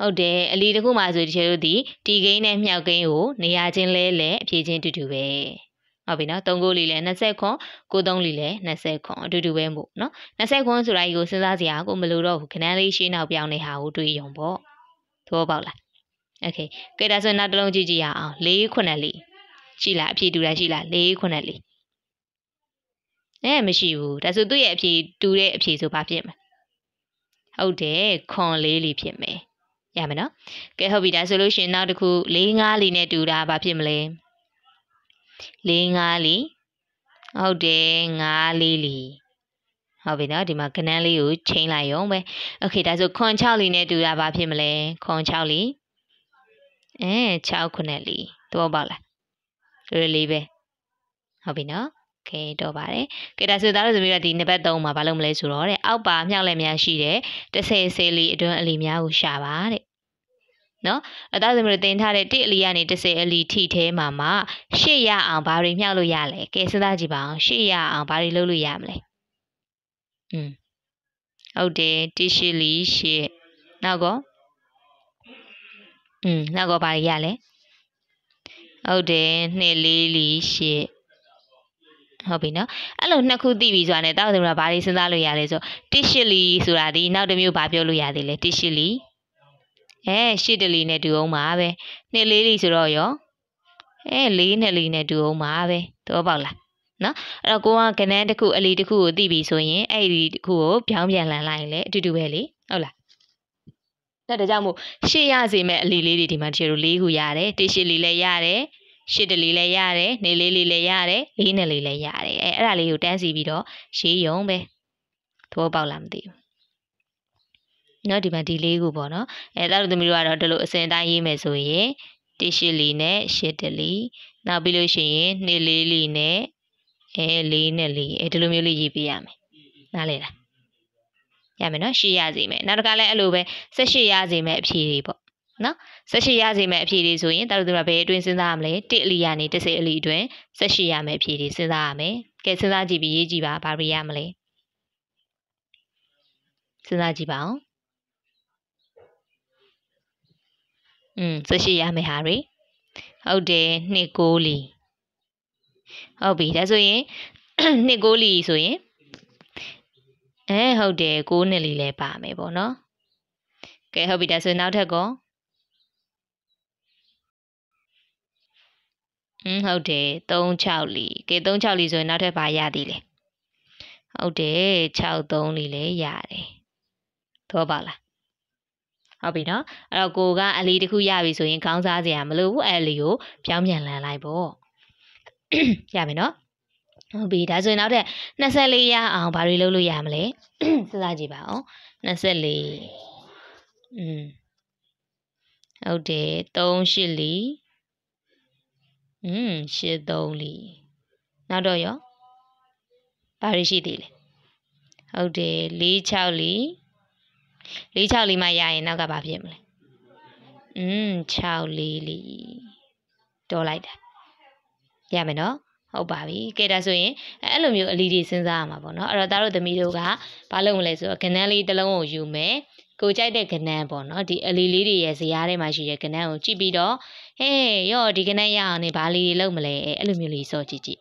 ဟုတ်တယ်အလီတစ်ခုမှဆိုတချို့တို့ဒီတီကိန်းနဲ့မြောက်ကိန်းကိုနေရာချင်းလဲလဲအဖြေချင်းတူတူပဲဟုတ်ပြီနော်3ကိုလီလဲ20ခွန်9 3လီလဲ20ခွန်အတူတူပဲမို့နော်20ခွန်ဆိုတာကြီးကိုစဉ်းစားစရာကိုမလိုတော့ဘူးခဏလေးရှင်းနောက်ပြောင်းနေဟာကိုတွေးရုံပေါ့သဘောပေါက်လားโอเคကဲဒါဆိုနောက်တစ်လုံးကြည့်ကြည့်ရအောင်၄ခုနှစ်လေးရှိလားအဖြေတူတာရှိလား၄ခုနှစ်လေးအဲမရှိဘူးဒါဆိုသူ့ရဲ့အဖြေတူတဲ့အဖြေဆိုဘာဖြစ်မလဲဟုတ်တယ်ခွန်လေးလီဖြစ်မယ် ရမယ်နော်ကဲဟုတ်ပြီဒါဆိုလို့ရှင်နောက်တစ်ခု၄၅လီနဲ့တူတာဘာဖြစ်မလဲ၄၅လီဟုတ်တယ်၅လေးလီဟုတ်ပြီနော်ဒီမှာကနန်းလေးကိုချိန်လိုက်ရုံပဲโอเคဒါဆိုခွန်6လီနဲ့တူတာဘာဖြစ်မလဲခွန်6လီအဲ6ခုနဲ့လီသဘောပေါက်လားလွယ်လေးပဲဟုတ်ပြီနော် ကဲတော့ပါတယ်ကဲဒါဆိုသားတို့သမီးတို့ဒီနံပါတ်3မှာဘာလုပ်မလဲဆိုတော့တဲ့အောက်ပါမြောက်လက်များရှိတဲ့30ဆေးလီအတွင်းအလီများကိုရှာပါတဲ့နော်အသားသမီးတို့တင်ထားတဲ့1အလီကနေ30အလီထိထဲမှာမှရှေ့ရအောင်ဘာတွေမြောက်လို့ရလဲကဲစဉ်းစားကြည့်ပါအောင်ရှေ့ရအောင်ဘာတွေလုပ်လို့ရမလဲอืมဟုတ်တယ်1ရှေ့လီရှေ့နောက်ကောอืมနောက်ကောဘာတွေရလဲဟုတ်တယ်2လေးလီရှေ့ ဟုတ်ပြီနော်အဲ့လိုနှစ်ခုသိပြီဆိုတာနဲ့တောက်သမီးကဘာတွေစဉ်းစားလို့ရလဲဆိုတစ်ရှစ်လီဆိုတာဒီနောက်တစ်မျိုးဘာပြောလို့ရသေးလဲတစ်ရှစ်လီအဲရှစ်တလီနဲ့တူအောင်ပါပဲနှစ်လေးလီဆိုတော့ရောအဲလေးနှစ်လီနဲ့တူအောင်ပါပဲသဘောပေါက်လားနော်အဲ့တော့ကိုကကနန်းတစ်ခုအလီတစ်ခုကိုသိပြီဆိုရင်အဲ့ဒီတစ်ခုကိုပြောင်းပြန်လှန်လိုက်ရင်လည်းအတူတူပဲလေဟုတ်လားဒါကြောင့်မို့ရှေ့ရစေမဲ့အလီလေးတွေဒီမှာတချို့လေးခုရတယ်တစ်ရှစ်လီလည်းရတယ် ရှစ်တလီလည်းရတယ်နေလေးလေးလည်းရတယ်လေးနဲ့လေးလည်းရတယ်အဲအဲ့ဒါလေးကိုတန်းစီပြီးတော့ရေးယုံပဲသဘောပေါက်လားမသိဘူးနော်ဒီမှာဒီလေးခုပေါ့နော်အဲဒါတို့သမီးတို့ကတော့ဒီလိုအစဉ်တိုင်းရေးမယ်ဆိုရင်တရှစ်လီနဲ့ရှစ်တလီနောက်ပြီးလို့ရှိရင်နေလေးလီနဲ့အဲလေးနဲ့လေးအဲဒီလိုမျိုးလေးရေးပေးရမယ်နားလေလားရမယ်နော်ရှေ့ရစီမယ်နောက်တစ်ခါလည်းအဲ့လိုပဲဆက်ရှေ့ရစီမယ်အဖြေတွေပေါ့ နော်ဆက်ရှိရစေမယ့်အဖြေတွေဆိုရင်တာတို့တို့ကဘယ်အတွင်းစဉ်းစားရမလဲ1အလီကနေ10အလီအတွင်းဆက်ရှိရမယ့်အဖြေတွေစဉ်းစားရမယ်ကဲစဉ်းစားကြည့်ပြီးရေးကြည့်ပါဘာတွေရမလဲစဉ်းစားကြည့်ပါအောင်อืมဆက်ရှိရမယ့်ဟာတွေဟုတ်တယ်2 6လီဟုတ်ပြီဒါဆိုရင်2 6လီဆိုရင်အဲဟုတ်တယ်6နှစ်လီလည်းပါမယ်ပေါ့နော်ကဲဟုတ်ပြီဒါဆိုနောက်ထပ်ကော ဟွန်းဟုတ်တယ်36လီကဲ36လီဆိုရင်နောက်ထပ်ဘာရသေးလဲဟုတ်တယ်63လီလည်းရတယ်သောပါလားဟုတ်ပြီနော်အဲ့တော့ကိုကအလီတစ်ခုရပြီဆိုရင်ခေါင်းစားစရာမလိုဘူးအဲ့အလီကိုပြောင်းပြန်လန်လိုက်ပေါ့ရမယ်နော်ဟုတ်ပြီဒါဆိုရင်နောက်ထပ်24ရအောင်ဘာတွေလုပ်လို့ရမလဲစစကြည့်ပါအောင်24อืมဟုတ်တယ်384 อืมရှစ်သုံးလီနောက်တော့ရောဘာတွေရှိသေးလဲဟုတ်တယ်၄6လီ၄6လီမှရရင်နောက်ကဘာဖြစ်မလဲอืม6လီလီတော်လိုက်တာရမယ်နော်ဟုတ်ပါပြီကဲဒါဆိုရင်အဲ့လိုမျိုးအလီတွေစဉ်းစားရမှာပေါ့နော်အဲ့တော့သားတို့သမီးတို့ကဘာလုပ်မလဲဆိုတော့ကဏန်းလေးတစ်လုံးကိုယူမယ် ကိုကြိုက်တဲ့ကနန်းပေါ့နော်ဒီအလီလေးတွေရဲ့ဇရားထဲမှာရှိတဲ့ကနန်းကိုကြည့်ပြီးတော့ဟေးရော့ဒီကနန်းရအောင်နေဘာလေးတွေလုပ်မလဲအဲ့လိုမျိုးလေးစောကြည့်ကြည့်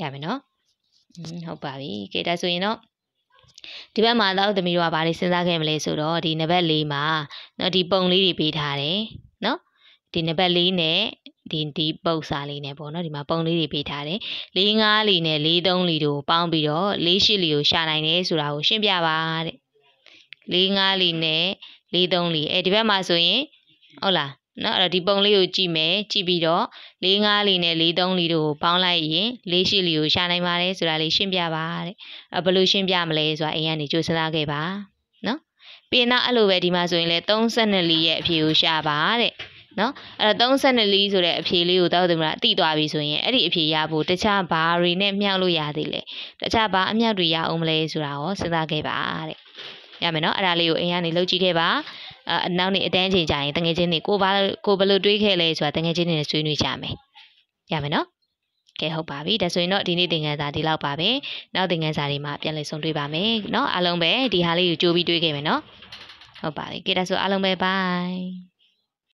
ရမယ်နော်ဟုတ်ပါပြီကဲဒါဆိုရင်တော့ဒီဘက်မှာတော့သမီးတို့ကဘာလေးစဉ်းစားခဲ့မလဲဆိုတော့ဒီနံပါတ်၄မှာနော်ဒီပုံလေးတွေပေးထားတယ်နော်ဒီနံပါတ်၄နဲ့ဒီဒီပုတ်စာလေးနဲ့ပေါ့နော်ဒီမှာပုံလေးတွေပေးထားတယ်၄၅လီနဲ့၄၃လီတို့ပေါင်းပြီးတော့၄၈လီကိုရှာနိုင်တယ်ဆိုတာကိုရှင်းပြပါတဲ့ ၄၅လီနဲ့၄၃လီအဲဒီဘက်မှာဆိုရင်ဟုတ်လားနော်အဲ့တော့ဒီပုံလေးကိုကြည့်မယ်ကြည့်ပြီးတော့၄၅လီနဲ့၄၃လီတို့ကိုပေါင်းလိုက်ရင်၄၈လီကိုရှာနိုင်ပါတယ်ဆိုတာလေးရှင်းပြပါတဲ့အဲ့ဘယ်လိုရှင်းပြမလဲဆိုတာအိမ်ကနေကြိုးစားခဲ့ပါနော်ပြီးရင်တော့အဲ့လိုပဲဒီမှာဆိုရင်လည်း32လီရဲ့အဖြေကိုရှာပါတဲ့နော်အဲ့တော့32လီဆိုတဲ့အဖြေလေးကိုတောက်တယ်မလားအတိသွားပြီဆိုရင်အဲ့ဒီအဖြေရဖို့တခြားဘာတွေနဲ့မြောက်လို့ရသေးလဲတခြားဘာအမြောက်တွေရအောင်မလဲဆိုတာရောစဉ်းစားခဲ့ပါတဲ့ ရမယ်နော်အဲ့ဒါလေးကိုအိမ်ကနေလုပ်ကြည့်ခဲ့ပါအနောက်နေ့အတန်းချိန်ကြရင်တငယ်ချင်းတွေကိုဘာကိုဘယ်လိုတွေးခဲ့လဲဆိုတာတငယ်ချင်းတွေနဲ့ဆွေးနွေးကြမယ်ရမယ်နော်ကဲဟုတ်ပါပြီဒါဆိုရင်တော့ဒီနေ့သင်ခန်းစာဒီလောက်ပါပဲနောက်သင်ခန်းစာတွေမှာပြန်လည်ဆုံတွေ့ပါမယ်เนาะအားလုံးပဲဒီဟာလေးကိုကြိုးပြီးတွေးခဲ့မယ်เนาะ ဟုတ်ပါပြီကဲဒါဆိုအားလုံးပဲ bye